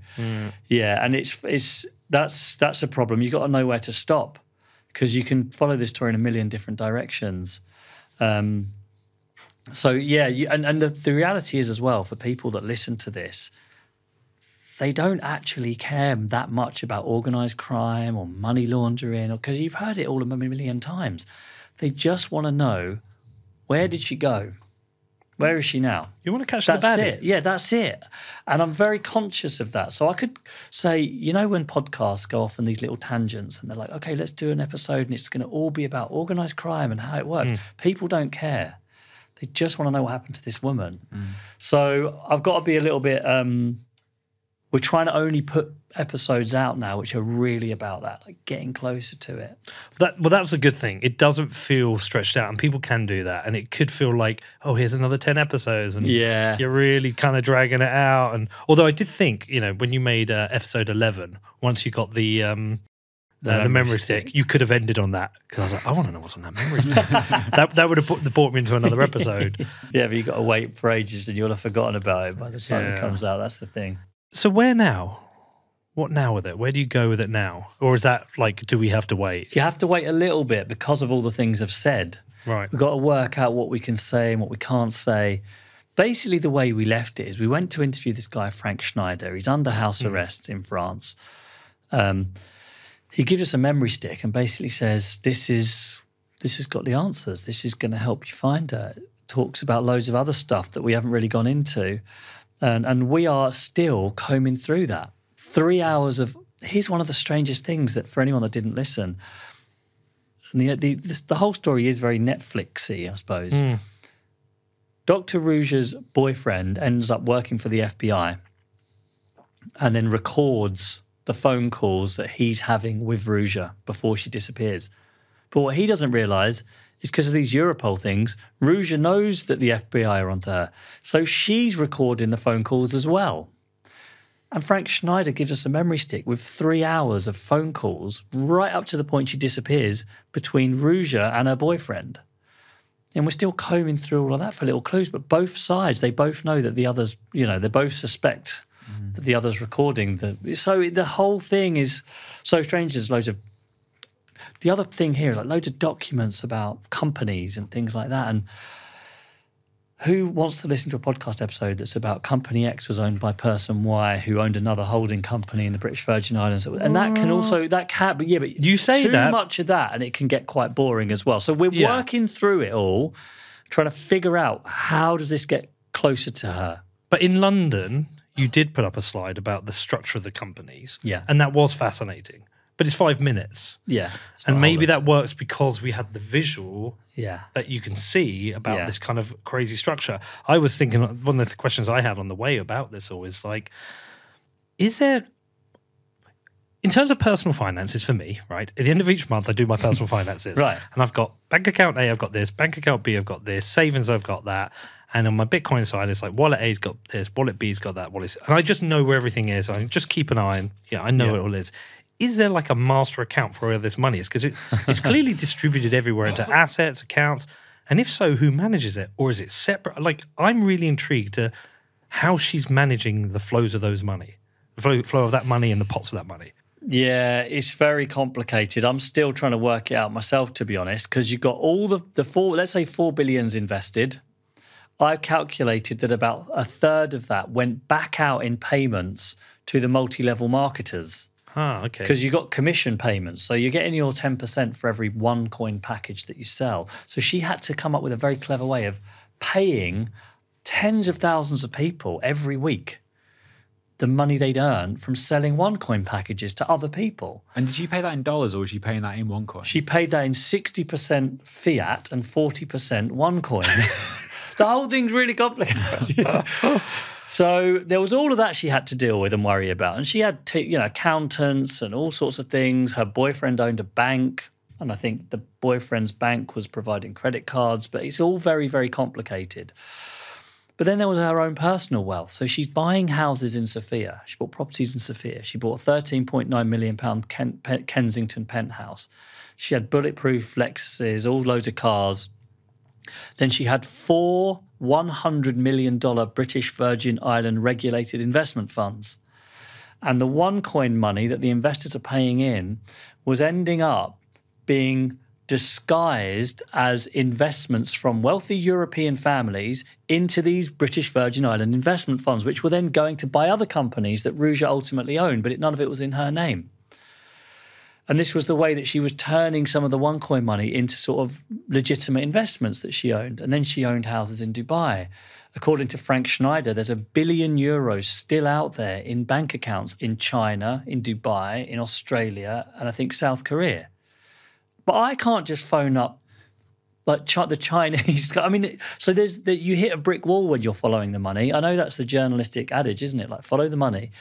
Yeah, and it's it's that's that's a problem. You've got to know where to stop because you can follow this story in a million different directions. Um, so yeah, you, and and the, the reality is as well for people that listen to this, they don't actually care that much about organized crime or money laundering, because you've heard it all a million times. They just want to know where did she go? Where is she now? You want to catch That's the baddie. it. Yeah, that's it. And I'm very conscious of that. So I could say, you know, when podcasts go off on these little tangents and they're like, okay, let's do an episode and it's going to all be about organized crime and how it works. People don't care. They just want to know what happened to this woman. So I've got to be a little bit. Um, we're trying to only put episodes out now which are really about that, like getting closer to it. That well, that was a good thing. It doesn't feel stretched out, and people can do that, and it could feel like, oh, here's another ten episodes, and Yeah. you're really kind of dragging it out. And although I did think, you know, when you made uh, episode eleven, once you got the um, The uh, the memory memory stick, you could have ended on that because I was like, I want to know what's on that memory stick. [LAUGHS] that that would have brought, brought me into another [LAUGHS] episode. Yeah, but you've got to wait for ages and you'll have forgotten about it by the time Yeah. it comes out. That's the thing. so where now? What now with it? Where do you go with it now? Or is that like, do we have to wait? You have to wait a little bit because of all the things I've said. Right. We've got to work out what we can say and what we can't say. Basically, the way we left it is we went to interview this guy, Frank Schneider. He's under house arrest in France. Um, he gives us a memory stick and basically says, "This is this has got the answers. This is going to help you find her." Talks about loads of other stuff that we haven't really gone into, and and we are still combing through that. Three hours of here's one of the strangest things that for anyone that didn't listen, and the the, the, the whole story is very Netflixy, I suppose. Hmm. Dr. Ruja's boyfriend ends up working for the FBI and then records the phone calls that he's having with Ruja before she disappears. But what he doesn't realize is because of these Europol things, Ruja knows that the FBI are onto her. So she's recording the phone calls as well. And Frank Schneider gives us a memory stick with three hours of phone calls right up to the point she disappears between Ruja and her boyfriend. And we're still combing through all of that for little clues, but both sides, they both know that the others, you know, they both suspect mm. that the other's recording. The, so the whole thing is so strange. There's loads of. The other thing here is like loads of documents about companies and things like that. And who wants to listen to a podcast episode that's about company X was owned by person Y who owned another holding company in the British Virgin Islands? And that can also, that can, but yeah, but You say too that- much of that and it can get quite boring as well. So we're Yeah. working through it all, trying to figure out how does this get closer to her? But in London, you did put up a slide about the structure of the companies. Yeah. And that was fascinating. But it's five minutes. Yeah. and maybe that works because we had the visual Yeah. that you can see about Yeah. this kind of crazy structure. I was thinking one of the questions I had on the way about this all is like, is there in terms of personal finances for me, right? At the end of each month, I do my personal [LAUGHS] finances. Right. And I've got bank account A, I've got this, bank account B, I've got this, savings, I've got that. And on my Bitcoin side, it's like wallet A's got this, wallet B's got that, wallet. C- And I just know where everything is. I just keep an eye on, yeah, I know Yeah. what it all is. Is there like a master account for where this money is? Because it's, it's [LAUGHS] clearly distributed everywhere into assets, accounts. And if so, who manages it? Or is it separate? Like, I'm really intrigued to how she's managing the flows of those money, the flow, flow of that money and the pots of that money. Yeah, it's very complicated. I'm still trying to work it out myself, to be honest, because you've got all the, the four, let's say four billions invested. I calculated that about a third of that went back out in payments to the multi level marketers Ah, okay. because you got commission payments. So you're getting your 10% for every OneCoin package that you sell. So she had to come up with a very clever way of paying tens of thousands of people every week the money they'd earn from selling OneCoin packages to other people. And did she pay that in dollars or was she paying that in OneCoin? She paid that in 60% fiat and 40% OneCoin. [LAUGHS] the whole thing's really complicated. [LAUGHS] so there was all of that she had to deal with and worry about. And she had, t- you know, accountants and all sorts of things. Her boyfriend owned a bank. And I think the boyfriend's bank was providing credit cards, but it's all very, very complicated. But then there was her own personal wealth. So she's buying houses in Sofia. She bought properties in Sofia. She bought a 13.9 million pound Ken- Kensington penthouse. She had bulletproof Lexuses, all loads of cars. Then she had four $100 million British Virgin Island regulated investment funds. And the OneCoin money that the investors are paying in was ending up being disguised as investments from wealthy European families into these British Virgin Island investment funds, which were then going to buy other companies that Ruja ultimately owned, but it, none of it was in her name. And this was the way that she was turning some of the OneCoin money into sort of legitimate investments that she owned. And then she owned houses in Dubai. According to Frank Schneider, there's a billion euros still out there in bank accounts in China, in Dubai, in Australia, and I think South Korea. But I can't just phone up like the Chinese. [LAUGHS] I mean, so there's that you hit a brick wall when you're following the money. I know that's the journalistic adage, isn't it? Like follow the money.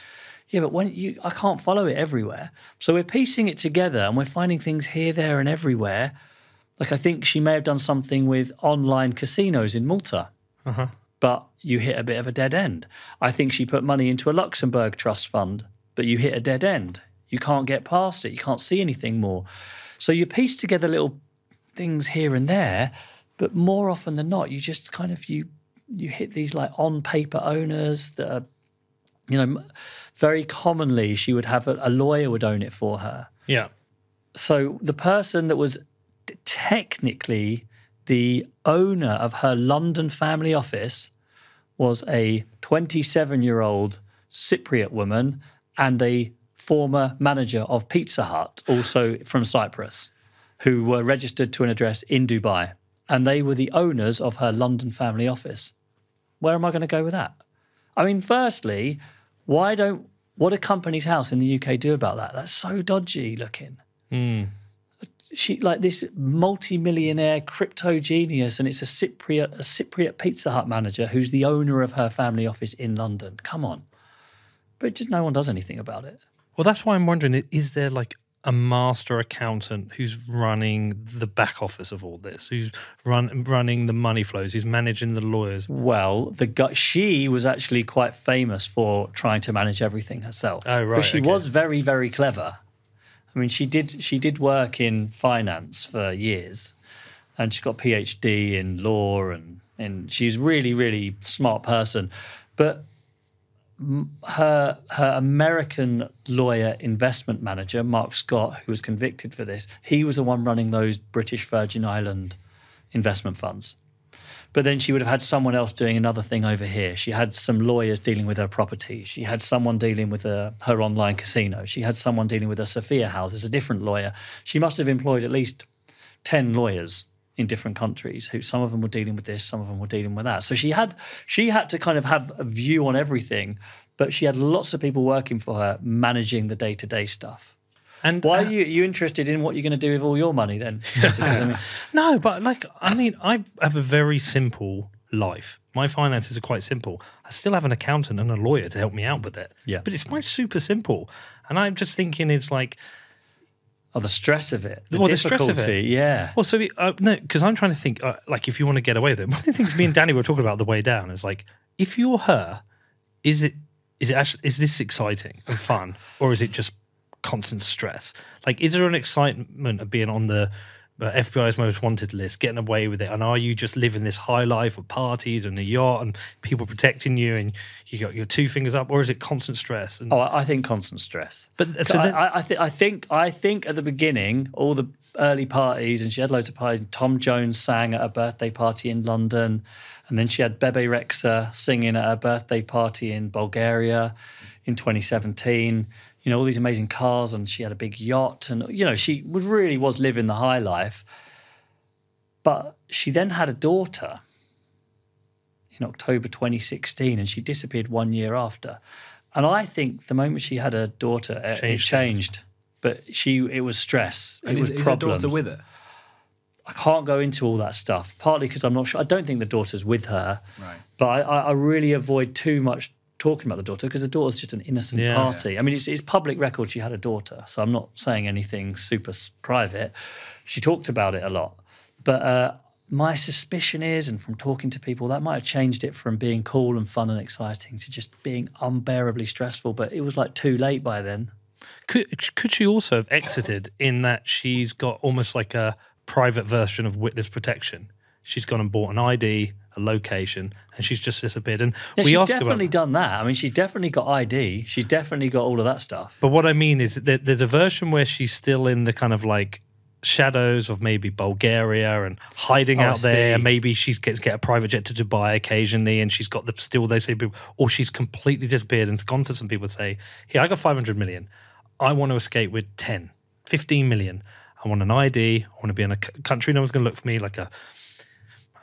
Yeah, but when you, I can't follow it everywhere. So we're piecing it together and we're finding things here, there, and everywhere. Like I think she may have done something with online casinos in Malta. Uh-huh. But you hit a bit of a dead end. I think she put money into a Luxembourg trust fund, but you hit a dead end. You can't get past it. You can't see anything more. So you piece together little things here and there, but more often than not, you just kind of you you hit these like on paper owners that are, you know, very commonly she would have a, a lawyer would own it for her. Yeah. So the person that was technically the owner of her London family office was a 27 year old Cypriot woman and a former manager of Pizza Hut, also from Cyprus, who were registered to an address in Dubai. And they were the owners of her London family office. Where am I going to go with that? I mean, firstly, why don't what a Companies House in the UK do about that? That's so dodgy looking. Mm. She like this multi-millionaire crypto genius, and it's a Cypriot a Cypriot Pizza Hut manager who's the owner of her family office in London. Come on, but just no one does anything about it. Well, that's why I'm wondering: is there like a master accountant who's running the back office of all this, who's run, running the money flows, who's managing the lawyers? Well, the guy, she was actually quite famous for trying to manage everything herself. Oh, right. But she okay. was very, very clever. I mean, she did she did work in finance for years, and she got PhD in law, and and she's really, really smart person. But her her American lawyer investment manager Mark Scott, who was convicted for this, he was the one running those British Virgin Island investment funds. But then she would have had someone else doing another thing over here. She had some lawyers dealing with her property. She had someone dealing with her, her online casino. She had someone dealing with her Sofia House as a different lawyer. She must have employed at least 10 lawyers in different countries who some of them were dealing with this some of them were dealing with that so she had she had to kind of have a view on everything but she had lots of people working for her managing the day-to-day stuff and why uh, are you, you interested in what you're going to do with all your money then [LAUGHS] I mean, no, but like I mean, I have a very simple life. My finances are quite simple. I still have an accountant and a lawyer to help me out with it. Yeah. but it's my super simple, and I'm just thinking it's like oh the stress of it the Well, the stress difficulty of it. yeah Well, so uh, no, because I'm trying to think, uh, like, if you want to get away with it, [LAUGHS] one of the things me and Danny were talking about the way down is like, if you're her, is it is it actually is this exciting and fun, or is it just constant stress? Like, is there an excitement of being on the uh, FBI's most wanted list, getting away with it, and are you just living this high life of parties and a yacht and people protecting you, and you got your two fingers up, or is it constant stress? And, oh i think constant stress but uh, so I, then, I, I, th- I think I think at the beginning, all the early parties, and she had loads of parties. Tom Jones sang at a birthday party in London, and then she had Bebe Rexha singing at a birthday party in Bulgaria in 2017. You know all these amazing cars, and she had a big yacht, and you know she was really was living the high life. But she then had a daughter in October 2016, and she disappeared one year after. And I think the moment she had a daughter, it- it Changed changed. things. But she, it was stress. It And was is, is her problems. daughter with her? I can't go into all that stuff. Partly because I'm not sure. I don't think the daughter's with her. Right. But I I really avoid too much talking about the daughter because the daughter's just an innocent Yeah. party. I mean, it's, it's public record she had a daughter, so I'm not saying anything super private. She talked about it a lot, but uh, my suspicion is, and from talking to people, that might have changed it from being cool and fun and exciting to just being unbearably stressful. But it was like too late by then. could could she also have exited in that she's got almost like a private version of witness protection? She's gone and bought an ID, a location, and she's just disappeared. And Yeah, we she's definitely about. done that. I mean, she's definitely got ID. She's definitely got all of that stuff. But what I mean is that there's a version where she's still in the kind of like shadows of maybe Bulgaria and hiding Oh, out there. Maybe she's gets get a private jet to Dubai occasionally, and she's got the still they say, people- or she's completely disappeared and gone to some people and say, "Here, I got 500 million. I want to escape with 10, 15 million. I want an ID. I want to be in a country no one's going to look for me, like a,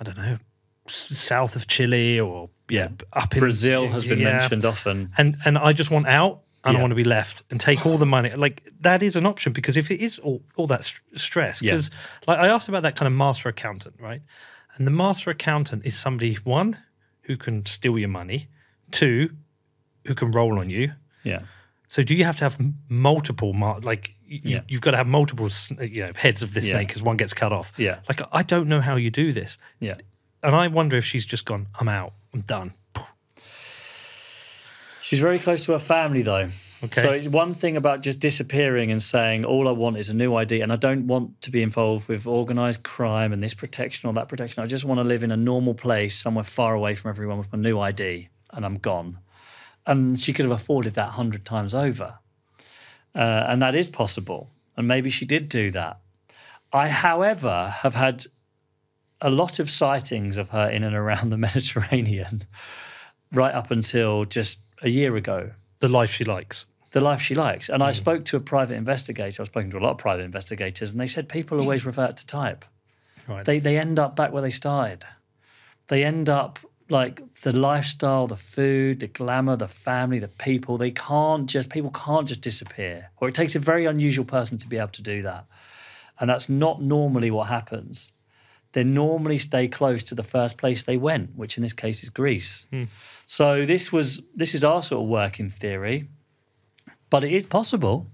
I don't know, south of Chile or yeah, up in Brazil has been yeah. mentioned often. and and I just want out and I Yeah. want to be left and take all the money. Like that is an option because if it is all, all that st- stress, Yeah. because like I asked about that kind of master accountant, right? And the master accountant is somebody one who can steal your money, two who can roll on you. Yeah. So do you have to have multiple mar- like you, Yeah. you've got to have multiple you know heads of this Yeah. snake because one gets cut off. Yeah. Like I don't know how you do this, Yeah. and I wonder if she's just gone. I'm out. I'm done. She's very close to her family, though. Okay. So it's one thing about just disappearing and saying, all I want is a new ID, and I don't want to be involved with organized crime and this protection or that protection. I just want to live in a normal place, somewhere far away from everyone with my new ID, and I'm gone. And she could have afforded that 100 times over. Uh, and that is possible. And maybe she did do that. I, however, have had a lot of sightings of her in and around [LAUGHS] the Mediterranean right up until just a year ago The life she likes. the life she likes. And I spoke to a private investigator. I've spoken to a lot of private investigators, and they said people always revert to type. Right. They they end up back where they started. They end up like the lifestyle, the food, the glamour, the family, the people. They can't just people can't just disappear. Or it takes a very unusual person to be able to do that. And that's not normally what happens. They normally stay close to the first place they went, which in this case is Greece. Hmm. So this was this is our sort of working theory, but it is possible.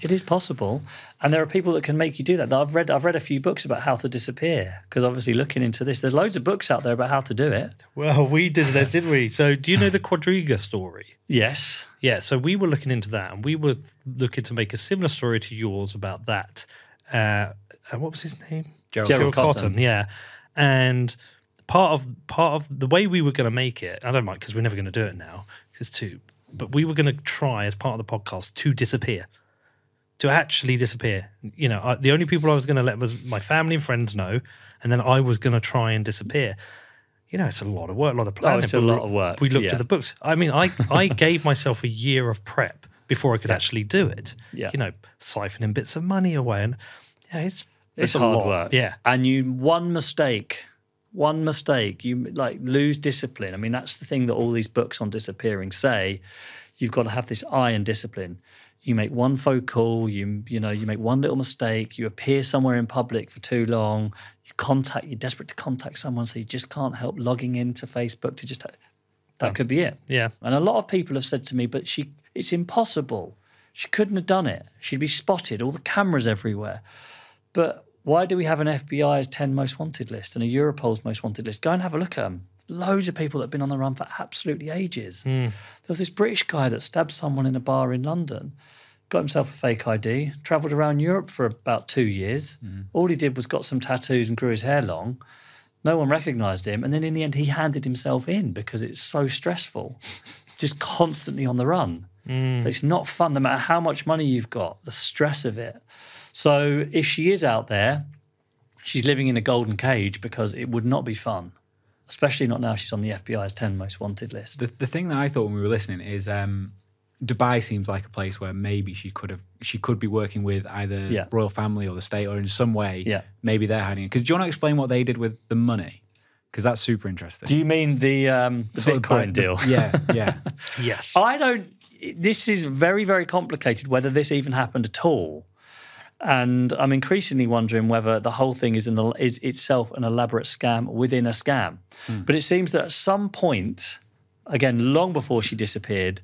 It is possible, and there are people that can make you do that. I've read I've read a few books about how to disappear because obviously looking into this, there's loads of books out there about how to do it. Well, we did that, didn't we? So, do you know the Quadriga story? Yes, Yeah, so we were looking into that, and we were looking to make a similar story to yours about that. Uh, uh, what was his name? Gerald, Gerald Gerald Cotten. Yeah, and part of part of the way we were going to make it, I don't mind because we're never going to do it now because it's too. But we were going to try as part of the podcast to disappear, to actually disappear. You know, I, the only people I was going to let was my family and friends know, and then I was going to try and disappear. You know, it's a lot of work, a lot of oh, planning. Oh, it's a we- lot of work, We looked yeah. at the books. I mean, I [LAUGHS] I gave myself a year of prep before I could actually do it. Yeah. You know, siphoning bits of money away, and yeah, it's it's a hard lot. work. Yeah. and you one mistake, one mistake, you like lose discipline. I mean, that's the thing that all these books on disappearing say. You've got to have this eye and discipline. You make one phone call, you you know, you make one little mistake, you appear somewhere in public for too long, you contact, you're desperate to contact someone, so you just can't help logging into Facebook to just that oh. could be it. yeah. And a lot of people have said to me, but she it's impossible. She couldn't have done it. She'd be spotted, all the cameras everywhere. But why do we have an FBI's 10 most wanted list and a Europol's most wanted list? Go and have a look at them. Loads of people that have been on the run for absolutely ages. Hmm. There was this British guy that stabbed someone in a bar in London, got himself a fake ID, travelled around Europe for about two years. Hmm. All he did was got some tattoos and grew his hair long. No one recognised him. And then in the end, he handed himself in because it's so stressful, [LAUGHS] just constantly on the run. Hmm. It's not fun, no matter how much money you've got, the stress of it. So if she is out there, she's living in a golden cage because it would not be fun, especially not now she's on the FBI's 10 most wanted list. The, the thing that I thought when we were listening is um, Dubai seems like a place where maybe she could have she could be working with either Yeah. royal family or the state or in some way. Yeah. Maybe they're hiding it. Because do you want to explain what they did with the money? Because that's super interesting. Do you mean the, um, the Sort of Bitcoin the- deal? Yeah, yeah. [LAUGHS] Yes. I don't. This is very, very complicated. Whether this even happened at all, and I'm increasingly wondering whether the whole thing is, an, is itself an elaborate scam within a scam. But it seems that at some point, again, long before she disappeared,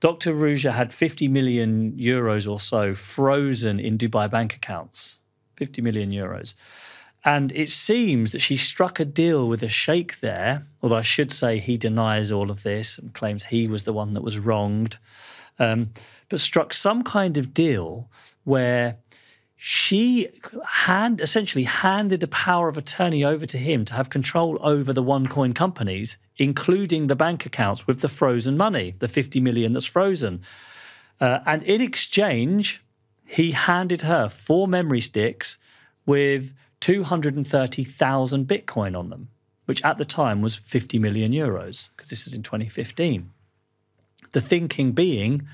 Dr. Ruja had 50 million euros or so frozen in Dubai bank accounts. 50 million euros. And it seems that she struck a deal with a sheikh there, although I should say he denies all of this and claims he was the one that was wronged, um, but struck some kind of deal where she hand essentially handed the power of attorney over to him to have control over the OneCoin companies, including the bank accounts with the frozen money, the 50 million that's frozen. Uh, and in exchange, he handed her four memory sticks with 230,000 Bitcoin on them, which at the time was 50 million euros, because this is in 2015. The thinking being,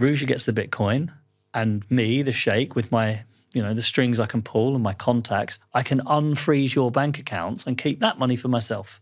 Ruja gets the Bitcoin, and me, the sheikh, with my you know the strings I can pull and my contacts, I can unfreeze your bank accounts and keep that money for myself.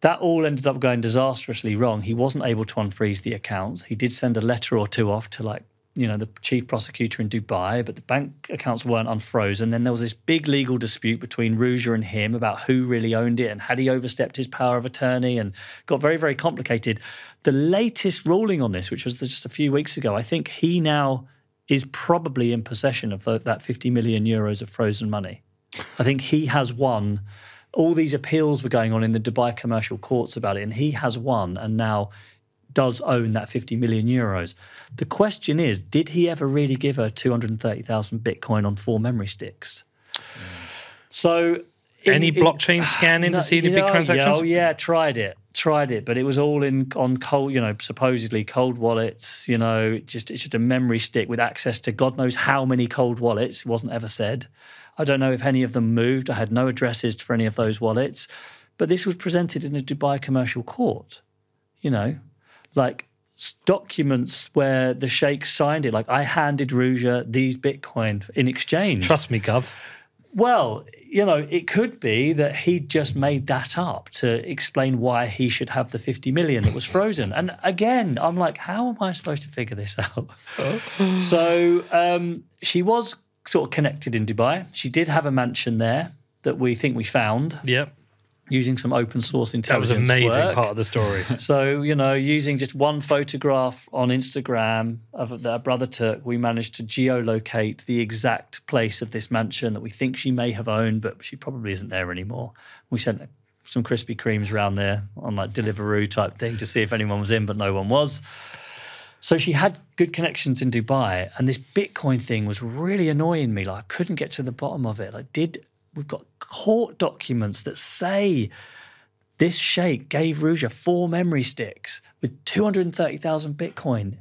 That all ended up going disastrously wrong. He wasn't able to unfreeze the accounts. He did send a letter or two off to like you know the chief prosecutor in Dubai, but the bank accounts weren't unfrozen. Then there was this big legal dispute between Ruja and him about who really owned it and had he overstepped his power of attorney, and got very very complicated. The latest ruling on this, which was just a few weeks ago, I think he now is probably in possession of that 50 million euros of frozen money. I think he has won. All these appeals were going on in the Dubai commercial courts about it, and he has won and now does own that 50 million euros. The question is, did he ever really give her 230,000 Bitcoin on four memory sticks? Mm. So in, any blockchain in, scanning [SIGHS] no, to see any big transactions? Oh yeah, tried it, tried it, but it was all in on cold, you know, supposedly cold wallets. You know, just it's just a memory stick with access to God knows how many cold wallets. It wasn't ever said. I don't know if any of them moved. I had no addresses for any of those wallets, but this was presented in a Dubai commercial court. You know, like documents where the sheikh signed it. Like I handed Ruja these Bitcoin in exchange. Trust me, Gov. Well, you know, it could be that he just made that up to explain why he should have the 50 million that was frozen. And again, I'm like, how am I supposed to figure this out? [LAUGHS] so um, she was sort of connected in Dubai. She did have a mansion there that we think we found. Yep using some open source intelligence. That was amazing work. part of the story. [LAUGHS] so, you know, using just one photograph on Instagram of that brother took, we managed to geolocate the exact place of this mansion that we think she may have owned, but she probably isn't there anymore. We sent some Krispy Kremes around there on like Deliveroo type thing to see if anyone was in, but no one was. So she had good connections in Dubai, and this Bitcoin thing was really annoying me. Like I couldn't get to the bottom of it. Like, did we've got court documents that say this sheikh gave Ruja four memory sticks with 230,000 Bitcoin.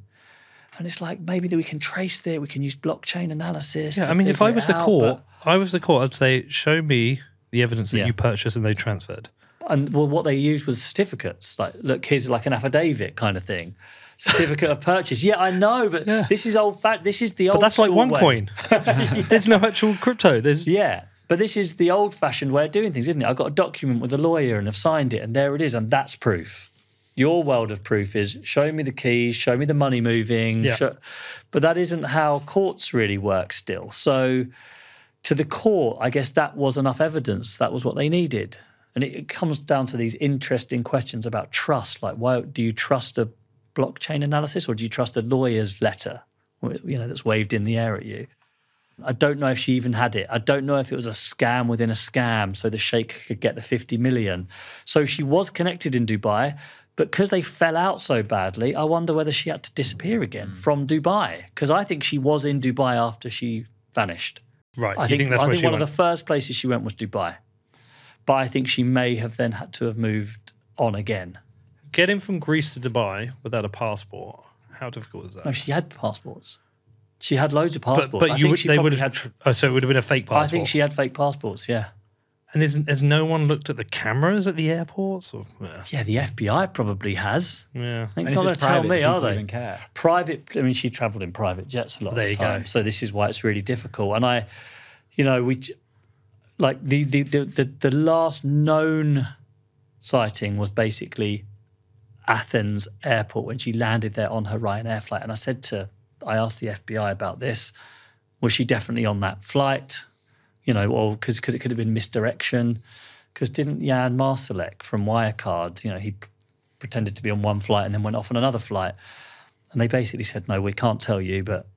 And it's like maybe that we can trace that, we can use blockchain analysis. Yeah, I mean, if I was the out, court, I was the court, I'd say, show me the evidence that yeah. you purchased and they transferred. And well, what they used was certificates. Like, look, here's like an affidavit kind of thing certificate of purchase. Yeah, I know, but yeah. this is old fact. This is the old. But that's like one way. coin. [LAUGHS] [LAUGHS] There's no actual crypto. There's yeah. But this is the old fashioned way of doing things, isn't it? I've got a document with a lawyer and I've signed it, and there it is, and that's proof. Your world of proof is show me the keys, show me the money moving. Yeah. Show, but that isn't how courts really work still. So to the court, I guess that was enough evidence. That was what they needed. And it, it comes down to these interesting questions about trust. Like, why do you trust a blockchain analysis or do you trust a lawyer's letter, you know, that's waved in the air at you? I don't know if she even had it. I don't know if it was a scam within a scam so the sheikh could get the 50 million. So she was connected in Dubai, but because they fell out so badly, I wonder whether she had to disappear again mm. from Dubai. Because I think she was in Dubai after she vanished. Right. I think, think that's I think one went? of the first places she went was Dubai. But I think she may have then had to have moved on again. Getting from Greece to Dubai without a passport, how difficult is that? No, she had passports. She had loads of passports. But, but you would, they would have. Had, oh, so it would have been a fake passport. I think she had fake passports. Yeah. And has, has no one looked at the cameras at the airports? Or, yeah. yeah the FBI probably has. Yeah. I think not going to tell me, are they? Care. Private. I mean, she travelled in private jets a lot there of the time. Go. So this is why it's really difficult. And I, you know, we like the the the the, the last known sighting was basically Athens airport when she landed there on her Ryanair flight. And I said to I asked the FBI about this. Was she definitely on that flight? You know, or because it could have been misdirection. Because didn't Jan Marsalek from Wirecard, you know, he p- pretended to be on one flight and then went off on another flight. And they basically said, no, we can't tell you, but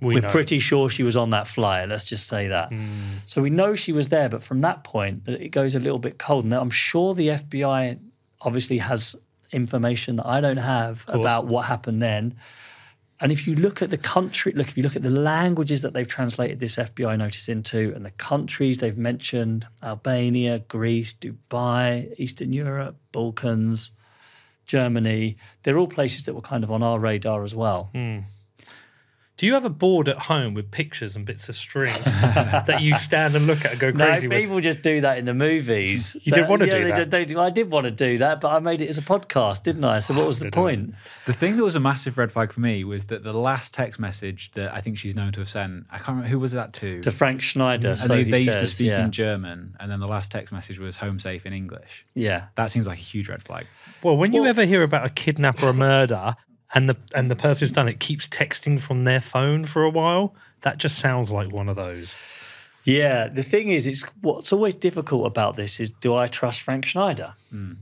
we are pretty sure she was on that flight. Let's just say that. Mm. So we know she was there, but from that point, it goes a little bit cold. Now, I'm sure the FBI obviously has information that I don't have about what happened then. And if you look at the country, look, if you look at the languages that they've translated this FBI notice into and the countries they've mentioned Albania, Greece, Dubai, Eastern Europe, Balkans, Germany they're all places that were kind of on our radar as well. Mm. Do you have a board at home with pictures and bits of string [LAUGHS] that you stand and look at and go No, crazy with? people just do that in the movies. You didn't wanna yeah, do that? did- they- I did want to do that, but I made it as a podcast, didn't I? So what was the point? The thing that was a massive red flag for me was that the last text message that I think she's known to have sent, I can't remember who was that to. To Frank Schneider. and so they, he they used to speak yeah. in German, and then the last text message was home safe in English. Yeah. That seems like a huge red flag. Well, when you ever hear about a kidnap or a murder and the and the person who's done it keeps texting from their phone for a while, that just sounds like one of those. Yeah, the thing is, it's what's always difficult about this is do I trust Frank Schneider? Hmm.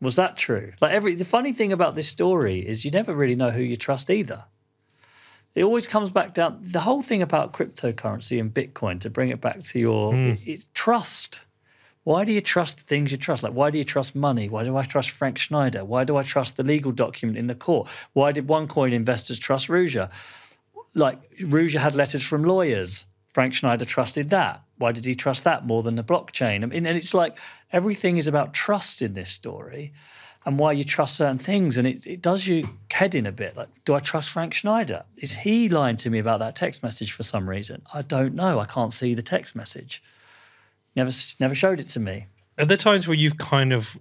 Was that true? Like every the funny thing about this story is you never really know who you trust either. It always comes back down the whole thing about cryptocurrency and Bitcoin to bring it back to your hmm. it's trust. Why do you trust the things you trust? Like, why do you trust money? Why do I trust Frank Schneider? Why do I trust the legal document in the court? Why did OneCoin investors trust Ruja? like Ruja had letters from lawyers. Frank Schneider trusted that. Why did he trust that more than the blockchain? I mean, and it's like everything is about trust in this story and why you trust certain things. And it, it does you head in a bit. Like, do I trust Frank Schneider? Is he lying to me about that text message for some reason? I don't know. I can't see the text message. Never, never showed it to me. Are there times where you've kind of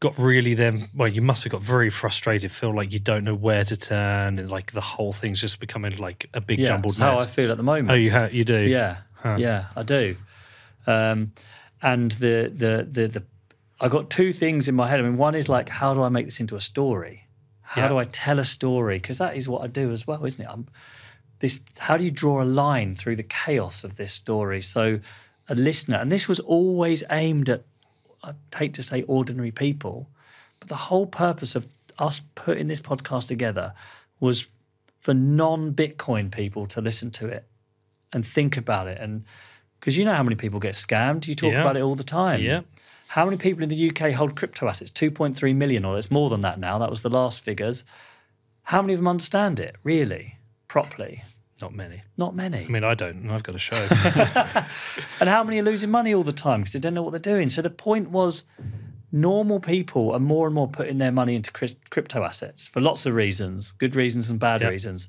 got really then well, you must have got very frustrated, feel like you don't know where to turn, and like the whole thing's just becoming like a big Yeah, jumbled that's how I feel at the moment. Oh, you ha- you do. Yeah, yeah, I do. Um, and the, the the the I got two things in my head. I mean, one is like, how do I make this into a story? How Yeah. do I tell a story? Because that is what I do as well, isn't it? I'm this. How do you draw a line through the chaos of this story? So, a listener, and this was always aimed at. I hate to say ordinary people, but the whole purpose of us putting this podcast together was for non-Bitcoin people to listen to it and think about it and because you know how many people get scammed you talk Yeah. about it all the time Yeah. how many people in the uk hold crypto assets 2.3 million or it's more than that now that was the last figures how many of them understand it really properly Not many. not many I mean, I don't, and I've got a show. [LAUGHS] and how many are losing money all the time because they don't know what they're doing so the point was normal people are more and more putting their money into crypto assets for lots of reasons good reasons and bad Yep. reasons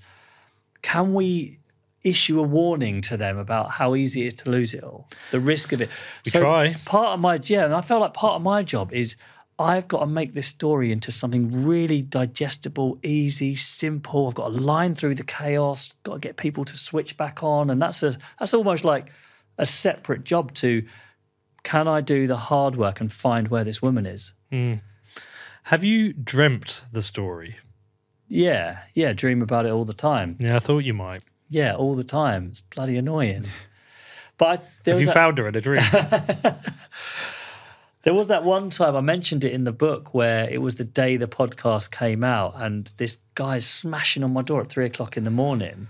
can we issue a warning to them about how easy it is to lose it all the risk of it We try. part of my yeah and i felt like part of my job is I've got to make this story into something really digestible, easy, simple. I've got to line through the chaos, got to get people to switch back on. And that's a that's almost like a separate job to can I do the hard work and find where this woman is? Hmm. have you dreamt the story? Yeah, yeah, dream about it all the time. Yeah, I thought you might. Yeah, all the time. It's bloody annoying. [LAUGHS] But I, Have you that- found her in a dream? [LAUGHS] There was that one time I mentioned it in the book where it was the day the podcast came out, and this guy's smashing on my door at three o'clock in the morning,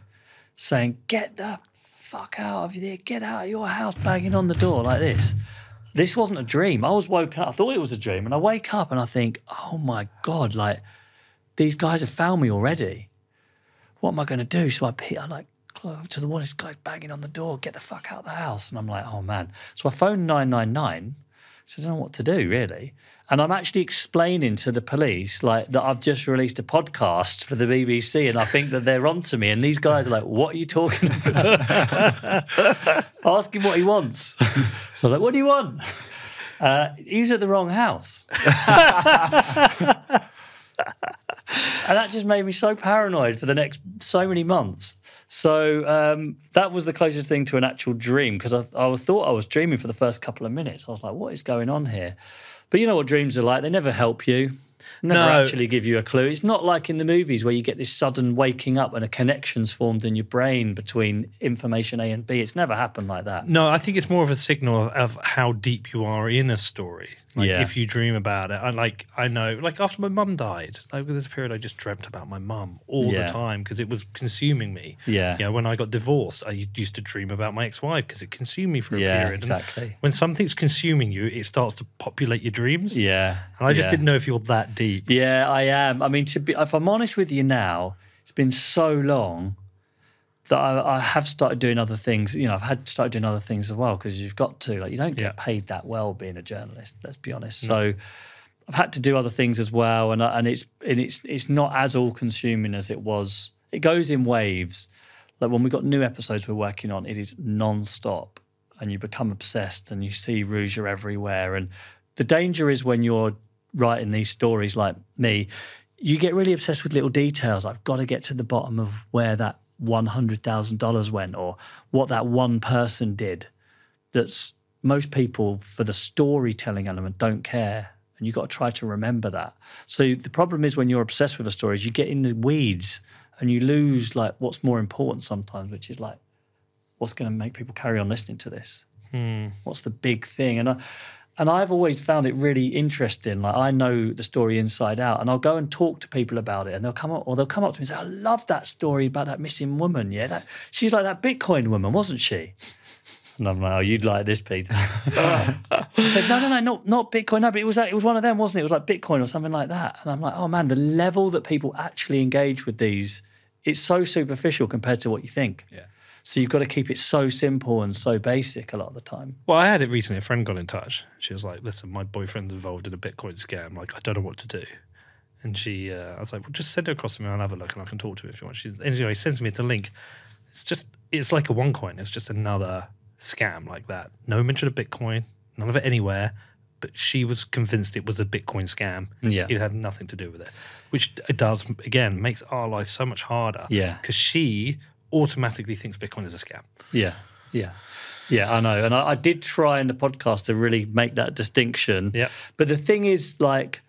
saying, "Get the fuck out of there! Get out of your house!" Banging on the door like this. This wasn't a dream. I was woken up. I thought it was a dream, and I wake up and I think, "Oh my god! Like these guys have found me already. What am I going to do?" So I, I like to the one. This guy's banging on the door. Get the fuck out of the house! And I'm like, "Oh man!" So I phone nine nine nine. So I don't know what to do really. And I'm actually explaining to the police like that I've just released a podcast for the BBC and I think that they're onto me. And these guys are like, what are you talking about? [LAUGHS] Ask him what he wants. So I'm like, what do you want? Uh, he's at the wrong house. [LAUGHS] and that just made me so paranoid for the next so many months. So um, that was the closest thing to an actual dream because I, I thought I was dreaming for the first couple of minutes. I was like, what is going on here? But you know what dreams are like? They never help you. Never No. actually give you a clue. It's not like in the movies where you get this sudden waking up and a connection's formed in your brain between information A and B. It's never happened like that. No, I think it's more of a signal of, of how deep you are in a story. Like Yeah. if you dream about it, I like I know, like after my mum died, like this period, I just dreamt about my mum all Yeah. the time because it was consuming me. Yeah. Yeah. When I got divorced, I used to dream about my ex-wife because it consumed me for a Yeah, period. And exactly. when something's consuming you, it starts to populate your dreams. Yeah. And I just yeah. didn't know if you're that deep. Yeah, I am. I mean, to be, if I'm honest with you now, it's been so long that I, I have started doing other things. You know, I've had started doing other things as well because you've got to. Like, you don't get Yeah. paid that well being a journalist. Let's be honest. Mm. So, I've had to do other things as well, and and it's and it's it's not as all consuming as it was. It goes in waves. Like when we've got new episodes we're working on, it is non-stop and you become obsessed and you see Ruja everywhere. And the danger is when you're writing these stories like me, you get really obsessed with little details. I've got to get to the bottom of where that $100,000 went or what that one person did. That's most people, for the storytelling element, don't care. And you've got to try to remember that. So the problem is when you're obsessed with a story, is you get in the weeds and you lose like what's more important sometimes, which is like what's going to make people carry on listening to this. Hmm. What's the big thing? And I, and I've always found it really interesting. Like I know the story inside out, and I'll go and talk to people about it, and they'll come up or they'll come up to me and say, "I love that story about that missing woman. Yeah, that she's like that Bitcoin woman, wasn't she?" And I'm like, "Oh, you'd like this, Peter." [LAUGHS] I said, "No, no, no, not not Bitcoin. No, but it was it was one of them, wasn't it? It was like Bitcoin or something like that." And I'm like, "Oh man, the level that people actually engage with these, it's so superficial compared to what you think." Yeah. So you've got to keep it so simple and so basic a lot of the time. Well, I had it recently. A friend got in touch. She was like, "Listen, my boyfriend's involved in a Bitcoin scam. Like, I don't know what to do." And she, uh, I was like, "Well, just send it across to me. And I'll have a look, and I can talk to her if you want." She anyway sends me the link. It's just, it's like a OneCoin. It's just another scam like that. No mention of Bitcoin. None of it anywhere. But she was convinced it was a Bitcoin scam. Yeah. It had nothing to do with it, which it does again makes our life so much harder. Yeah. Because she automatically thinks Bitcoin is a scam. Yeah, yeah, yeah. I know, and I, I did try in the podcast to really make that distinction. Yeah. But the thing is, like,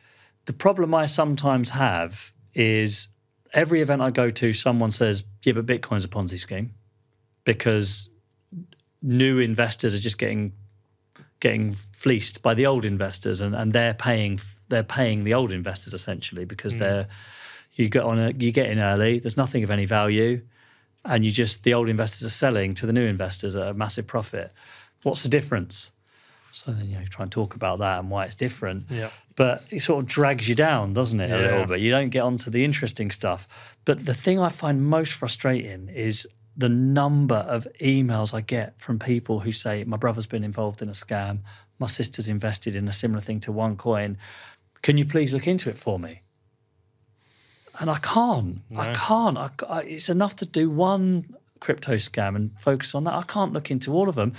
the problem I sometimes have is every event I go to, someone says, "Yeah, but Bitcoin's a Ponzi scheme," because new investors are just getting getting fleeced by the old investors, and, and they're paying they're paying the old investors essentially because hmm. they're you get on a, you get in early. There's nothing of any value and you just the old investors are selling to the new investors at a massive profit. What's the difference? So then you know, try and talk about that and why it's different. Yeah. But it sort of drags you down, doesn't it, Yeah. a little bit? You don't get onto the interesting stuff. But the thing I find most frustrating is the number of emails I get from people who say, My brother's been involved in a scam, my sister's invested in a similar thing to OneCoin. Can you please look into it for me? And I can't. I can't. I, I- it's enough to do one crypto scam and focus on that. I can't look into all of them.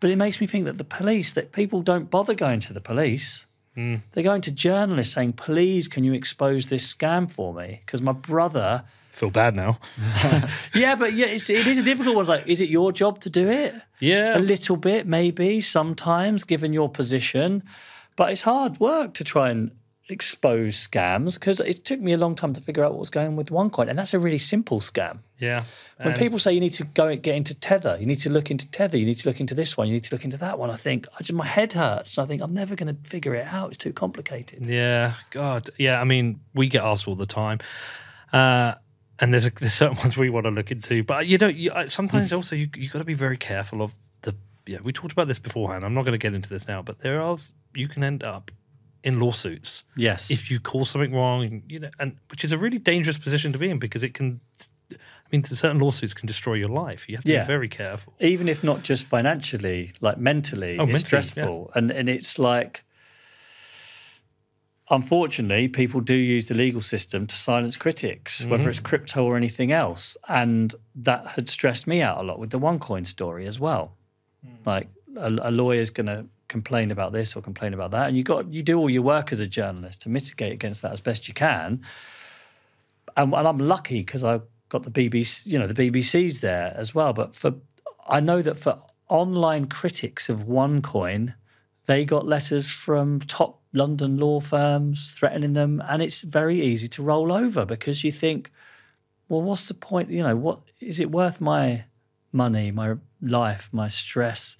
But it makes me think that the police, that people don't bother going to the police. Hmm. They're going to journalists saying, please, can you expose this scam for me? Because my brother, Feel bad now. [LAUGHS] yeah, but yeah, it's, it is a difficult one. Like, is it your job to do it? Yeah. A little bit, maybe, sometimes, given your position. But it's hard work to try and expose scams because it took me a long time to figure out what was going on with OneCoin. And that's a really simple scam. Yeah. When people say you need to go and get into Tether, you need to look into Tether, you need to look into this one, you need to look into that one, I think I just my head hurts. I think I'm never going to figure it out. It's too complicated. Yeah, God, yeah. I mean, we get asked all the time, uh, and there's a, there's certain [LAUGHS] ones we want to look into, but you know, you, sometimes also you you got to be very careful of the. Yeah, we talked about this beforehand. I'm not going to get into this now, but there are you can end up in lawsuits Yes. if you call something wrong, you know, and which is a really dangerous position to be in because it can. I mean, certain lawsuits can destroy your life. You have to Yeah. be very careful. even if not just financially, like mentally, Oh, it's mentally, stressful. And and it's like unfortunately, people do use the legal system to silence critics, whether Mm-hmm. it's crypto or anything else. And that had stressed me out a lot with the OneCoin story as well. Hmm. Like a, a lawyer's going to complain about this or complain about that, and you got you do all your work as a journalist to mitigate against that as best you can. And, and I'm lucky because I got the BBC, you know, the BBC's there as well. But for I know that for online critics of OneCoin, they got letters from top London law firms threatening them, and it's very easy to roll over because you think, well, what's the point? You know, what is it worth my money, my life, my stress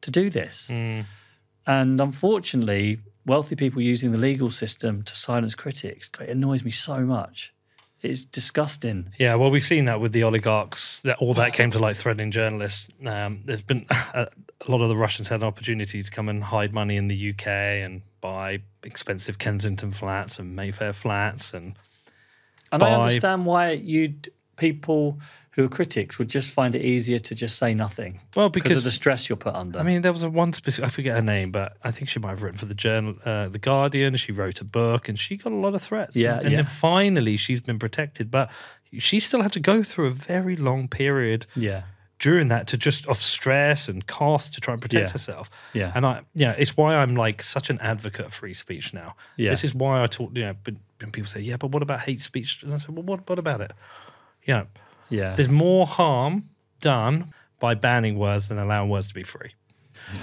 to do this? Mm. And unfortunately, wealthy people using the legal system to silence critics, it annoys me so much. It's disgusting. Yeah, well, we've seen that with the oligarchs. That all that came to light threatening journalists. Um, there's been [LAUGHS] a, a lot of the Russians had an opportunity to come and hide money in the UK and buy expensive Kensington flats and Mayfair flats, and And I understand why you'd people who are critics would just find it easier to just say nothing. well, because, of the stress you're put under. I mean, there was a one specific. I forget her name, but I think she might have written for the journal, uh, the Guardian. She wrote a book, and she got a lot of threats. Yeah, and, and yeah. then finally she's been protected. But she still had to go through a very long period Yeah. during that to just of stress and cost to try and protect Yeah. herself. Yeah. And I, yeah, it's why I'm like such an advocate of free speech now. Yeah. This is why I talk, you know, but when people say, yeah, but what about hate speech? And I said, well, what, what about it? Yeah. Yeah. There's more harm done by banning words than allowing words to be free.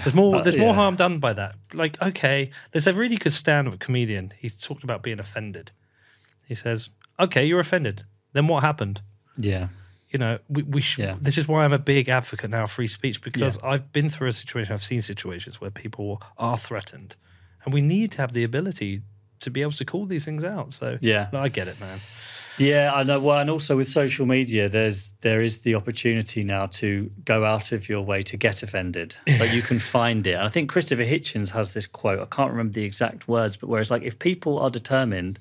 There's more. Uh, there's more yeah. harm done by that. Like, okay, there's a really good stand-up comedian. He's talked about being offended. He says, "Okay, you're offended. Then what happened? Yeah. You know, we, we sh- Yeah. This is why I'm a big advocate now of free speech because I've been through a situation. I've seen situations where people are threatened, and we need to have the ability to be able to call these things out. So, Yeah. no, I get it, man. Yeah, I know. Well, and also with social media, there's there is the opportunity now to go out of your way to get offended, but you can find it. And I think Christopher Hitchens has this quote. I can't remember the exact words, but where it's like if people are determined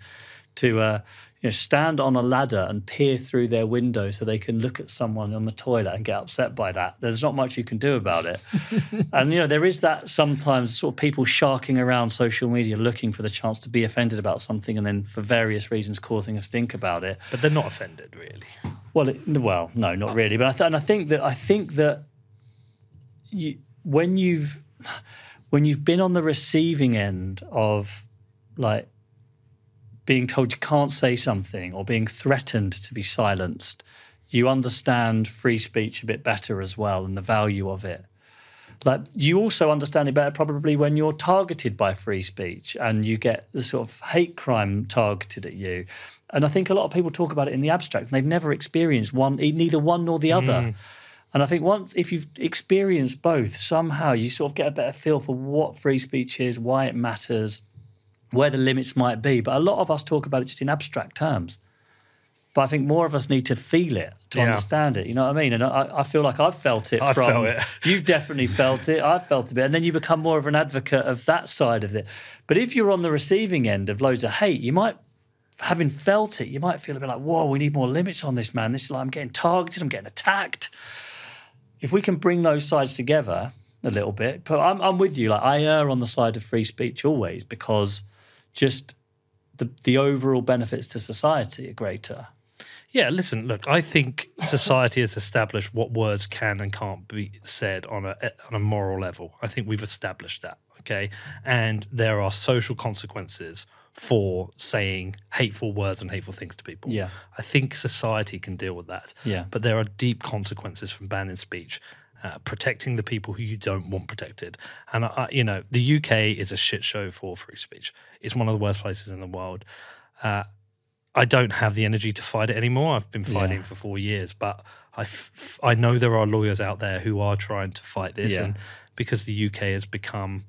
to uh, you know stand on a ladder and peer through their window so they can look at someone on the toilet and get upset by that, there's not much you can do about it. [LAUGHS] and you know there is that sometimes sort of people sharking around social media looking for the chance to be offended about something and then for various reasons causing a stink about it. But they're not offended, really. Well, it, well, no, not really. But I th- and I think that I think that you when you've when you've been on the receiving end of like being told you can't say something or being threatened to be silenced, you understand free speech a bit better as well and the value of it. Like you also understand it better probably when you're targeted by free speech and you get the sort of hate crime targeted at you. And I think a lot of people talk about it in the abstract and they've never experienced one, neither one nor the hmm. other. And I think once if you've experienced both, somehow you sort of get a better feel for what free speech is, why it matters, where the limits might be. But a lot of us talk about it just in abstract terms. But I think more of us need to feel it to Yeah. understand it. You know what I mean? And I, I feel like I've felt it I from. felt it. [LAUGHS] You've definitely felt it. I've felt a bit. And then you become more of an advocate of that side of it. But if you're on the receiving end of loads of hate, you might, having felt it, you might feel a bit like, whoa, we need more limits on this, man. This is like, I'm getting targeted, I'm getting attacked. If we can bring those sides together a little bit, but I'm, I'm with you. Like, I err on the side of free speech always because just the, the overall benefits to society are greater. Yeah, listen, look, I think society has established what words can and can't be said on a on a moral level. I think we've established that, okay? And there are social consequences for saying hateful words and hateful things to people. Yeah. I think society can deal with that. Yeah. But there are deep consequences from banning speech. Uh, protecting the people who you don't want protected, and I, you know the UK is a shit show for free speech. It's one of the worst places in the world. Uh, I don't have the energy to fight it anymore. I've been fighting Yeah. for four years, but I, f- I know there are lawyers out there who are trying to fight this, Yeah. and because the UK has become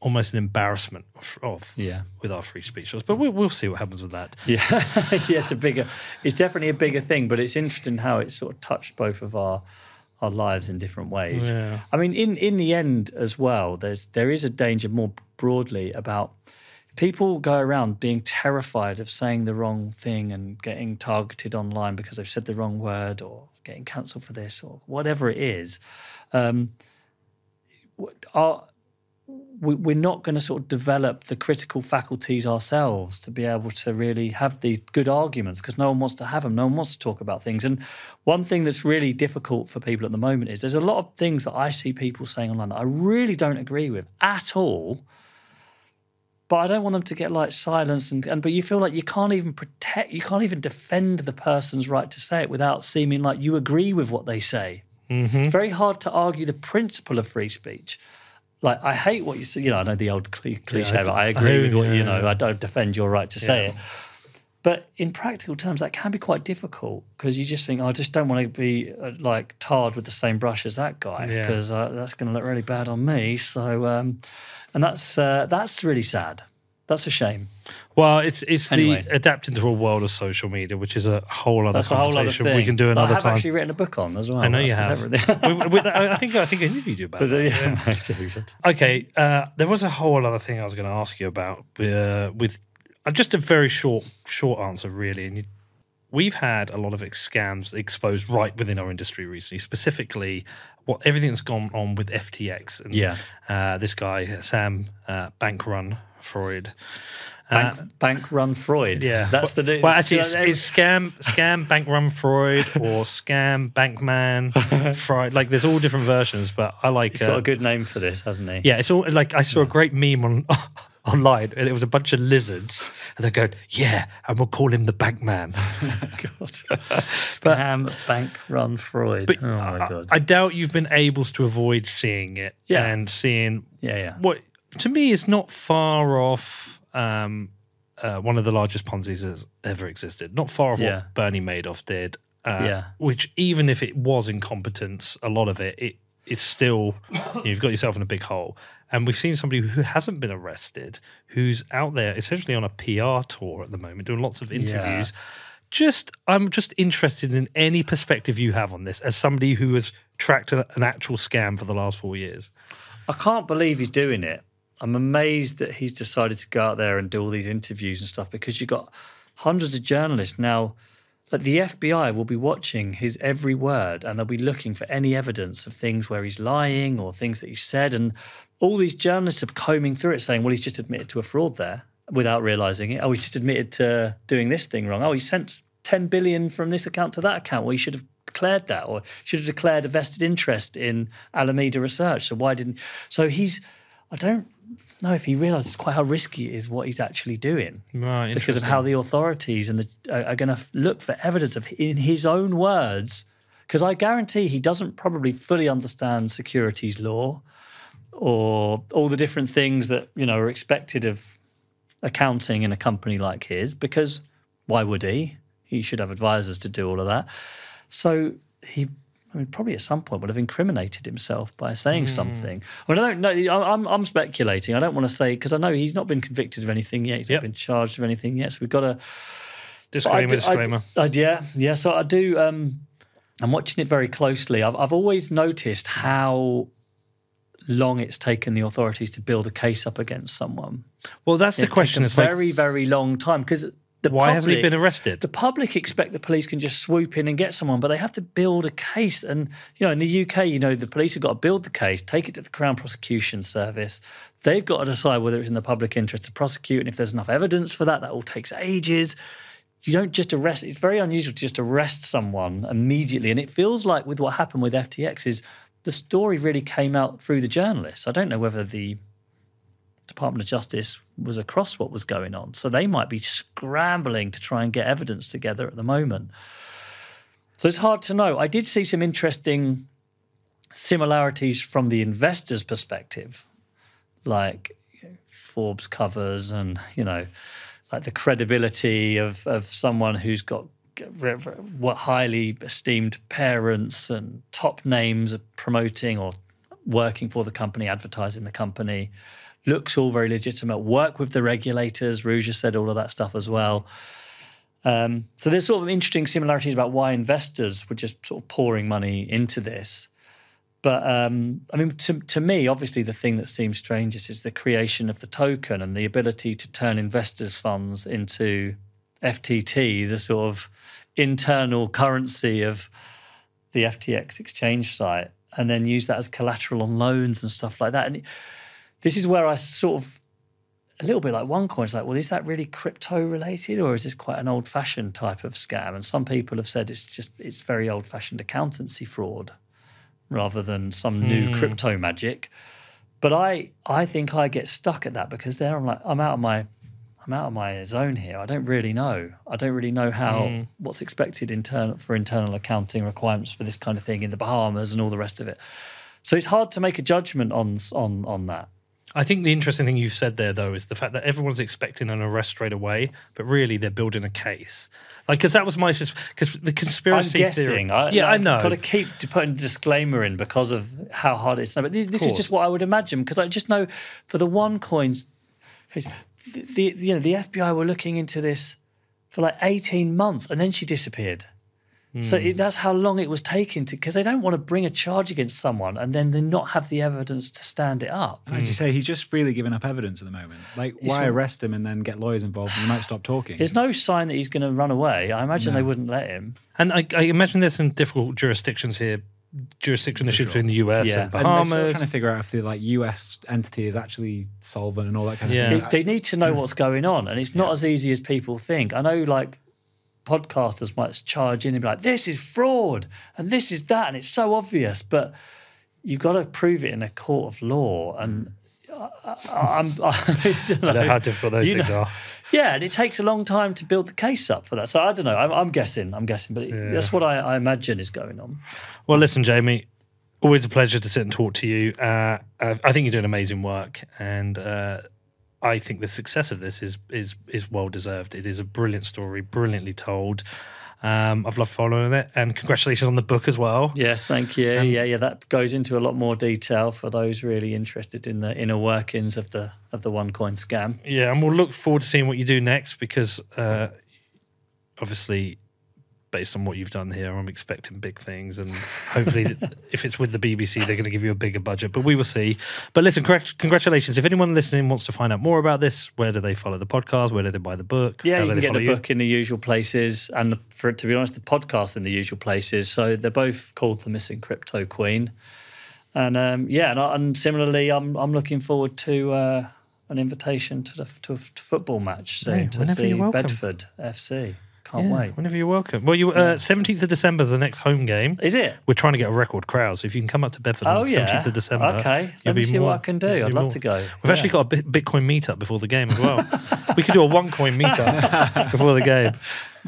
almost an embarrassment of, of Yeah. with our free speech laws. But we'll, we'll see what happens with that. Yeah, [LAUGHS] yeah, it's a bigger, it's definitely a bigger thing, but it's interesting how it sort of touched both of our our lives in different ways. Yeah. I mean, in in the end as well, there's there is a danger more broadly about people go around being terrified of saying the wrong thing and getting targeted online because they've said the wrong word or getting cancelled for this or whatever it is. Um, we- we're not going to sort of develop the critical faculties ourselves to be able to really have these good arguments because no one wants to have them. No one wants to talk about things. And one thing that's really difficult for people at the moment is there's a lot of things that I see people saying online that I really don't agree with at all. But I don't want them to get like silenced and, and but you feel like you can't even protect you can't even defend the person's right to say it without seeming like you agree with what they say. Mm-hmm. It's very hard to argue the principle of free speech. Like I hate what you say. You know, I know the old cli- cliche, I but I agree with what yeah, you know. yeah. I don't defend your right to say it. But in practical terms, that can be quite difficult because you just think, "Oh, I just don't want to be uh, like tarred with the same brush as that guy Yeah. because uh, that's going to look really bad on me. So, um, and that's uh, that's really sad. That's a shame. Well, it's it's Anyway. the adapting to a world of social media, which is a whole other That's a whole other conversation thing. we can do that I another have time. actually written a book on as well. I know you That's have. everything. We- we- [LAUGHS] I think I think I interviewed you about that. Yeah. [LAUGHS] Okay, uh, there was a whole other thing I was going to ask you about uh, with uh, just a very short short answer, really. And you, we've had a lot of ex- scams exposed right within our industry recently, specifically what everything that's gone on with FTX. And Yeah. uh, this guy, Sam uh, Bankrun Freud. Bank, bank run Freud. Uh, Yeah, That's the. well, actually, it's, it's- scam, scam, bank run Freud, or [LAUGHS] scam, bankman [LAUGHS] Freud. Like, there's all different versions, but I like. He's got uh, a good name for this, hasn't he? yeah, it's all like I saw a great meme on [LAUGHS] online, and it was a bunch of lizards, and they're going, "Yeah, and we'll call him the Bankman." God. Scam bank run Freud. But oh my I, god. I doubt you've been able to avoid seeing it Yeah. and seeing yeah, yeah. what to me is not far off um, uh, one of the largest Ponzi's that's ever existed. Not far off Yeah. what Bernie Madoff did. Uh, Yeah. Which even if it was incompetence, a lot of it, it it's still [COUGHS] you've got yourself in a big hole. And we've seen somebody who hasn't been arrested, who's out there essentially on a PR tour at the moment, doing lots of interviews. Just, I'm just interested in any perspective you have on this as somebody who has tracked a, an actual scam for the last four years. I can't believe he's doing it. I'm amazed that he's decided to go out there and do all these interviews and stuff because you've got hundreds of journalists now. Like the FBI will be watching his every word and they'll be looking for any evidence of things where he's lying or things that he said. And all these journalists are combing through it saying, well, he's just admitted to a fraud there without realizing it. Oh, he's just admitted to doing this thing wrong. Oh, he sent 10 billion from this account to that account. Well, he should have declared that or should have declared a vested interest in Alameda Research. So why didn't? So he's, I don't know if he realizes quite how risky it is what he's actually doing Right. because of how the authorities and the are, are going to look for evidence of in his own words. Because I guarantee he doesn't probably fully understand securities law or all the different things that you know are expected of accounting in a company like his. Because why would he? He should have advisors to do all of that. So he. I mean, probably at some point would have incriminated himself by saying something. I, mean, I don't know. I- I'm, I'm speculating. I don't want to say because I know he's not been convicted of anything yet. He's Yep. not been charged of anything yet. So we've got to disclaimer, do- disclaimer. I, yeah, yeah. So I do. Um, I'm watching it very closely. I've, I've always noticed how long it's taken the authorities to build a case up against someone. well, that's the question. It's a like, very, very long time because the why hasn't he been arrested? the public expect the police can just swoop in and get someone, but they have to build a case. And you know, in the UK, you know, the police have got to build the case, take it to the Crown Prosecution Service. They've got to decide whether it's in the public interest to prosecute, and if there's enough evidence for that, that all takes ages. You don't just arrest. It's very unusual to just arrest someone immediately, and it feels like with what happened with FTX is the story really came out through the journalists. I don't know whether the Department of Justice was across what was going on. So they might be scrambling to try and get evidence together at the moment. So it's hard to know. I did see some interesting similarities from the investor's perspective, like Forbes covers and, you know, like the credibility of, of someone who's got what highly esteemed parents and top names promoting or working for the company, advertising the company. Looks all very legitimate. Work with the regulators. Has said all of that stuff as well. Um, so there's sort of interesting similarities about why investors were just sort of pouring money into this. But um, I mean, to, to me, obviously, the thing that seems strangest is the creation of the token and the ability to turn investors' funds into FTT, the sort of internal currency of the FTX exchange site, and then use that as collateral on loans and stuff like that. And it, this is where I sort of a little bit like OneCoin. It's like, well, is that really crypto related, or is this quite an old fashioned type of scam? And some people have said it's just it's very old fashioned accountancy fraud rather than some new hmm. crypto magic. But I I think I get stuck at that because there I'm like I'm out of my I'm out of my zone here. I don't really know. I don't really know how hmm. what's expected internal for internal accounting requirements for this kind of thing in the Bahamas and all the rest of it. So it's hard to make a judgment on on on that. I think the interesting thing you've said there, though, is the fact that everyone's expecting an arrest straight away, but really they're building a case. Like, because that was my because the conspiracy I'm guessing. theory. I, yeah, I know. Got to keep putting a disclaimer in because of how hard it is. But this, this is just what I would imagine because I just know for the OneCoin's, case, the, the you know the FBI were looking into this for like 18 months and then she disappeared. So it, that's how long it was taking to because they don't want to bring a charge against someone and then they not have the evidence to stand it up. And as you hmm. say, he's just freely giving up evidence at the moment. Like, It's why arrest him and then get lawyers involved and he might stop talking? There's no sign that he's going to run away. I imagine they wouldn't let him. And I, I imagine there's some difficult jurisdictions here, jurisdiction issues sure. between the US Yeah. and and they're Bahamas. still trying to figure out if the like US entity is actually solvent and all that kind of Yeah. thing. They- They need to know what's going on, and it's not as easy as people think. I know, like podcasters might charge in and be like, "This is fraud," and this is that, and it's so obvious, but you've got to prove it in a court of law, and. I, I, I'm, [LAUGHS] I, [LAUGHS] you I know know, [LAUGHS] how difficult those things know- are. Yeah, and it takes a long time to build the case up for that. So I don't know. I'm, I'm guessing. I'm guessing, but that's what I, I imagine is going on. Well, listen, Jamie, always a pleasure to sit and talk to you. Uh, I I think you're doing amazing work, and uh, I think the success of this is is is well deserved. It is a brilliant story, brilliantly told. Um, I've loved following it, and congratulations on the book as well. Yes, thank you. yeah, yeah, that goes into a lot more detail for those really interested in the inner workings of the of the OneCoin scam. Yeah, and we'll look forward to seeing what you do next because uh, obviously, based on what you've done here, I'm expecting big things. And hopefully, [LAUGHS] if it's with the BBC, they're going to give you a bigger budget, but we will see. But listen, congratulations. If anyone listening wants to find out more about this, where do they follow the podcast? Where do they buy the book? Yeah, How you can get the you? book in the usual places, and the, for it to be honest, the podcast in the usual places. So they're both called the Missing Cryptoqueen, and um, yeah, and, and similarly, I'm I'm looking forward to uh, an invitation to the to a football match soon Hey, to see. Bedford FC. Can't Yeah, wait. Whenever you're welcome. Well, you uh, 17th of December is the next home game. Is it? We're trying to get a record crowd, so if you can come up to Bedford Oh on the yeah. 17th of December, Okay. you'll Let me see more- what I can do. I'd love more- to go. We've Yeah. actually got a Bitcoin meetup before the game as well. [LAUGHS] we could do a OneCoin meetup [LAUGHS] before the game.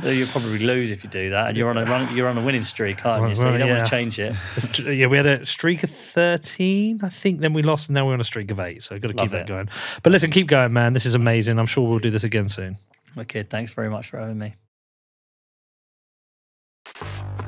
You'll probably lose if you do that, and you're on a run, you're on a winning streak, aren't Well, you? So you don't yeah. want to change it. [LAUGHS] Yeah, we had a streak of 13, I think. Then we lost, and now we're on a streak of eight. So I've got to keep Love that going. But listen, keep going, man. This is amazing. I'm sure we'll do this again soon. Okay, thanks very much for having me you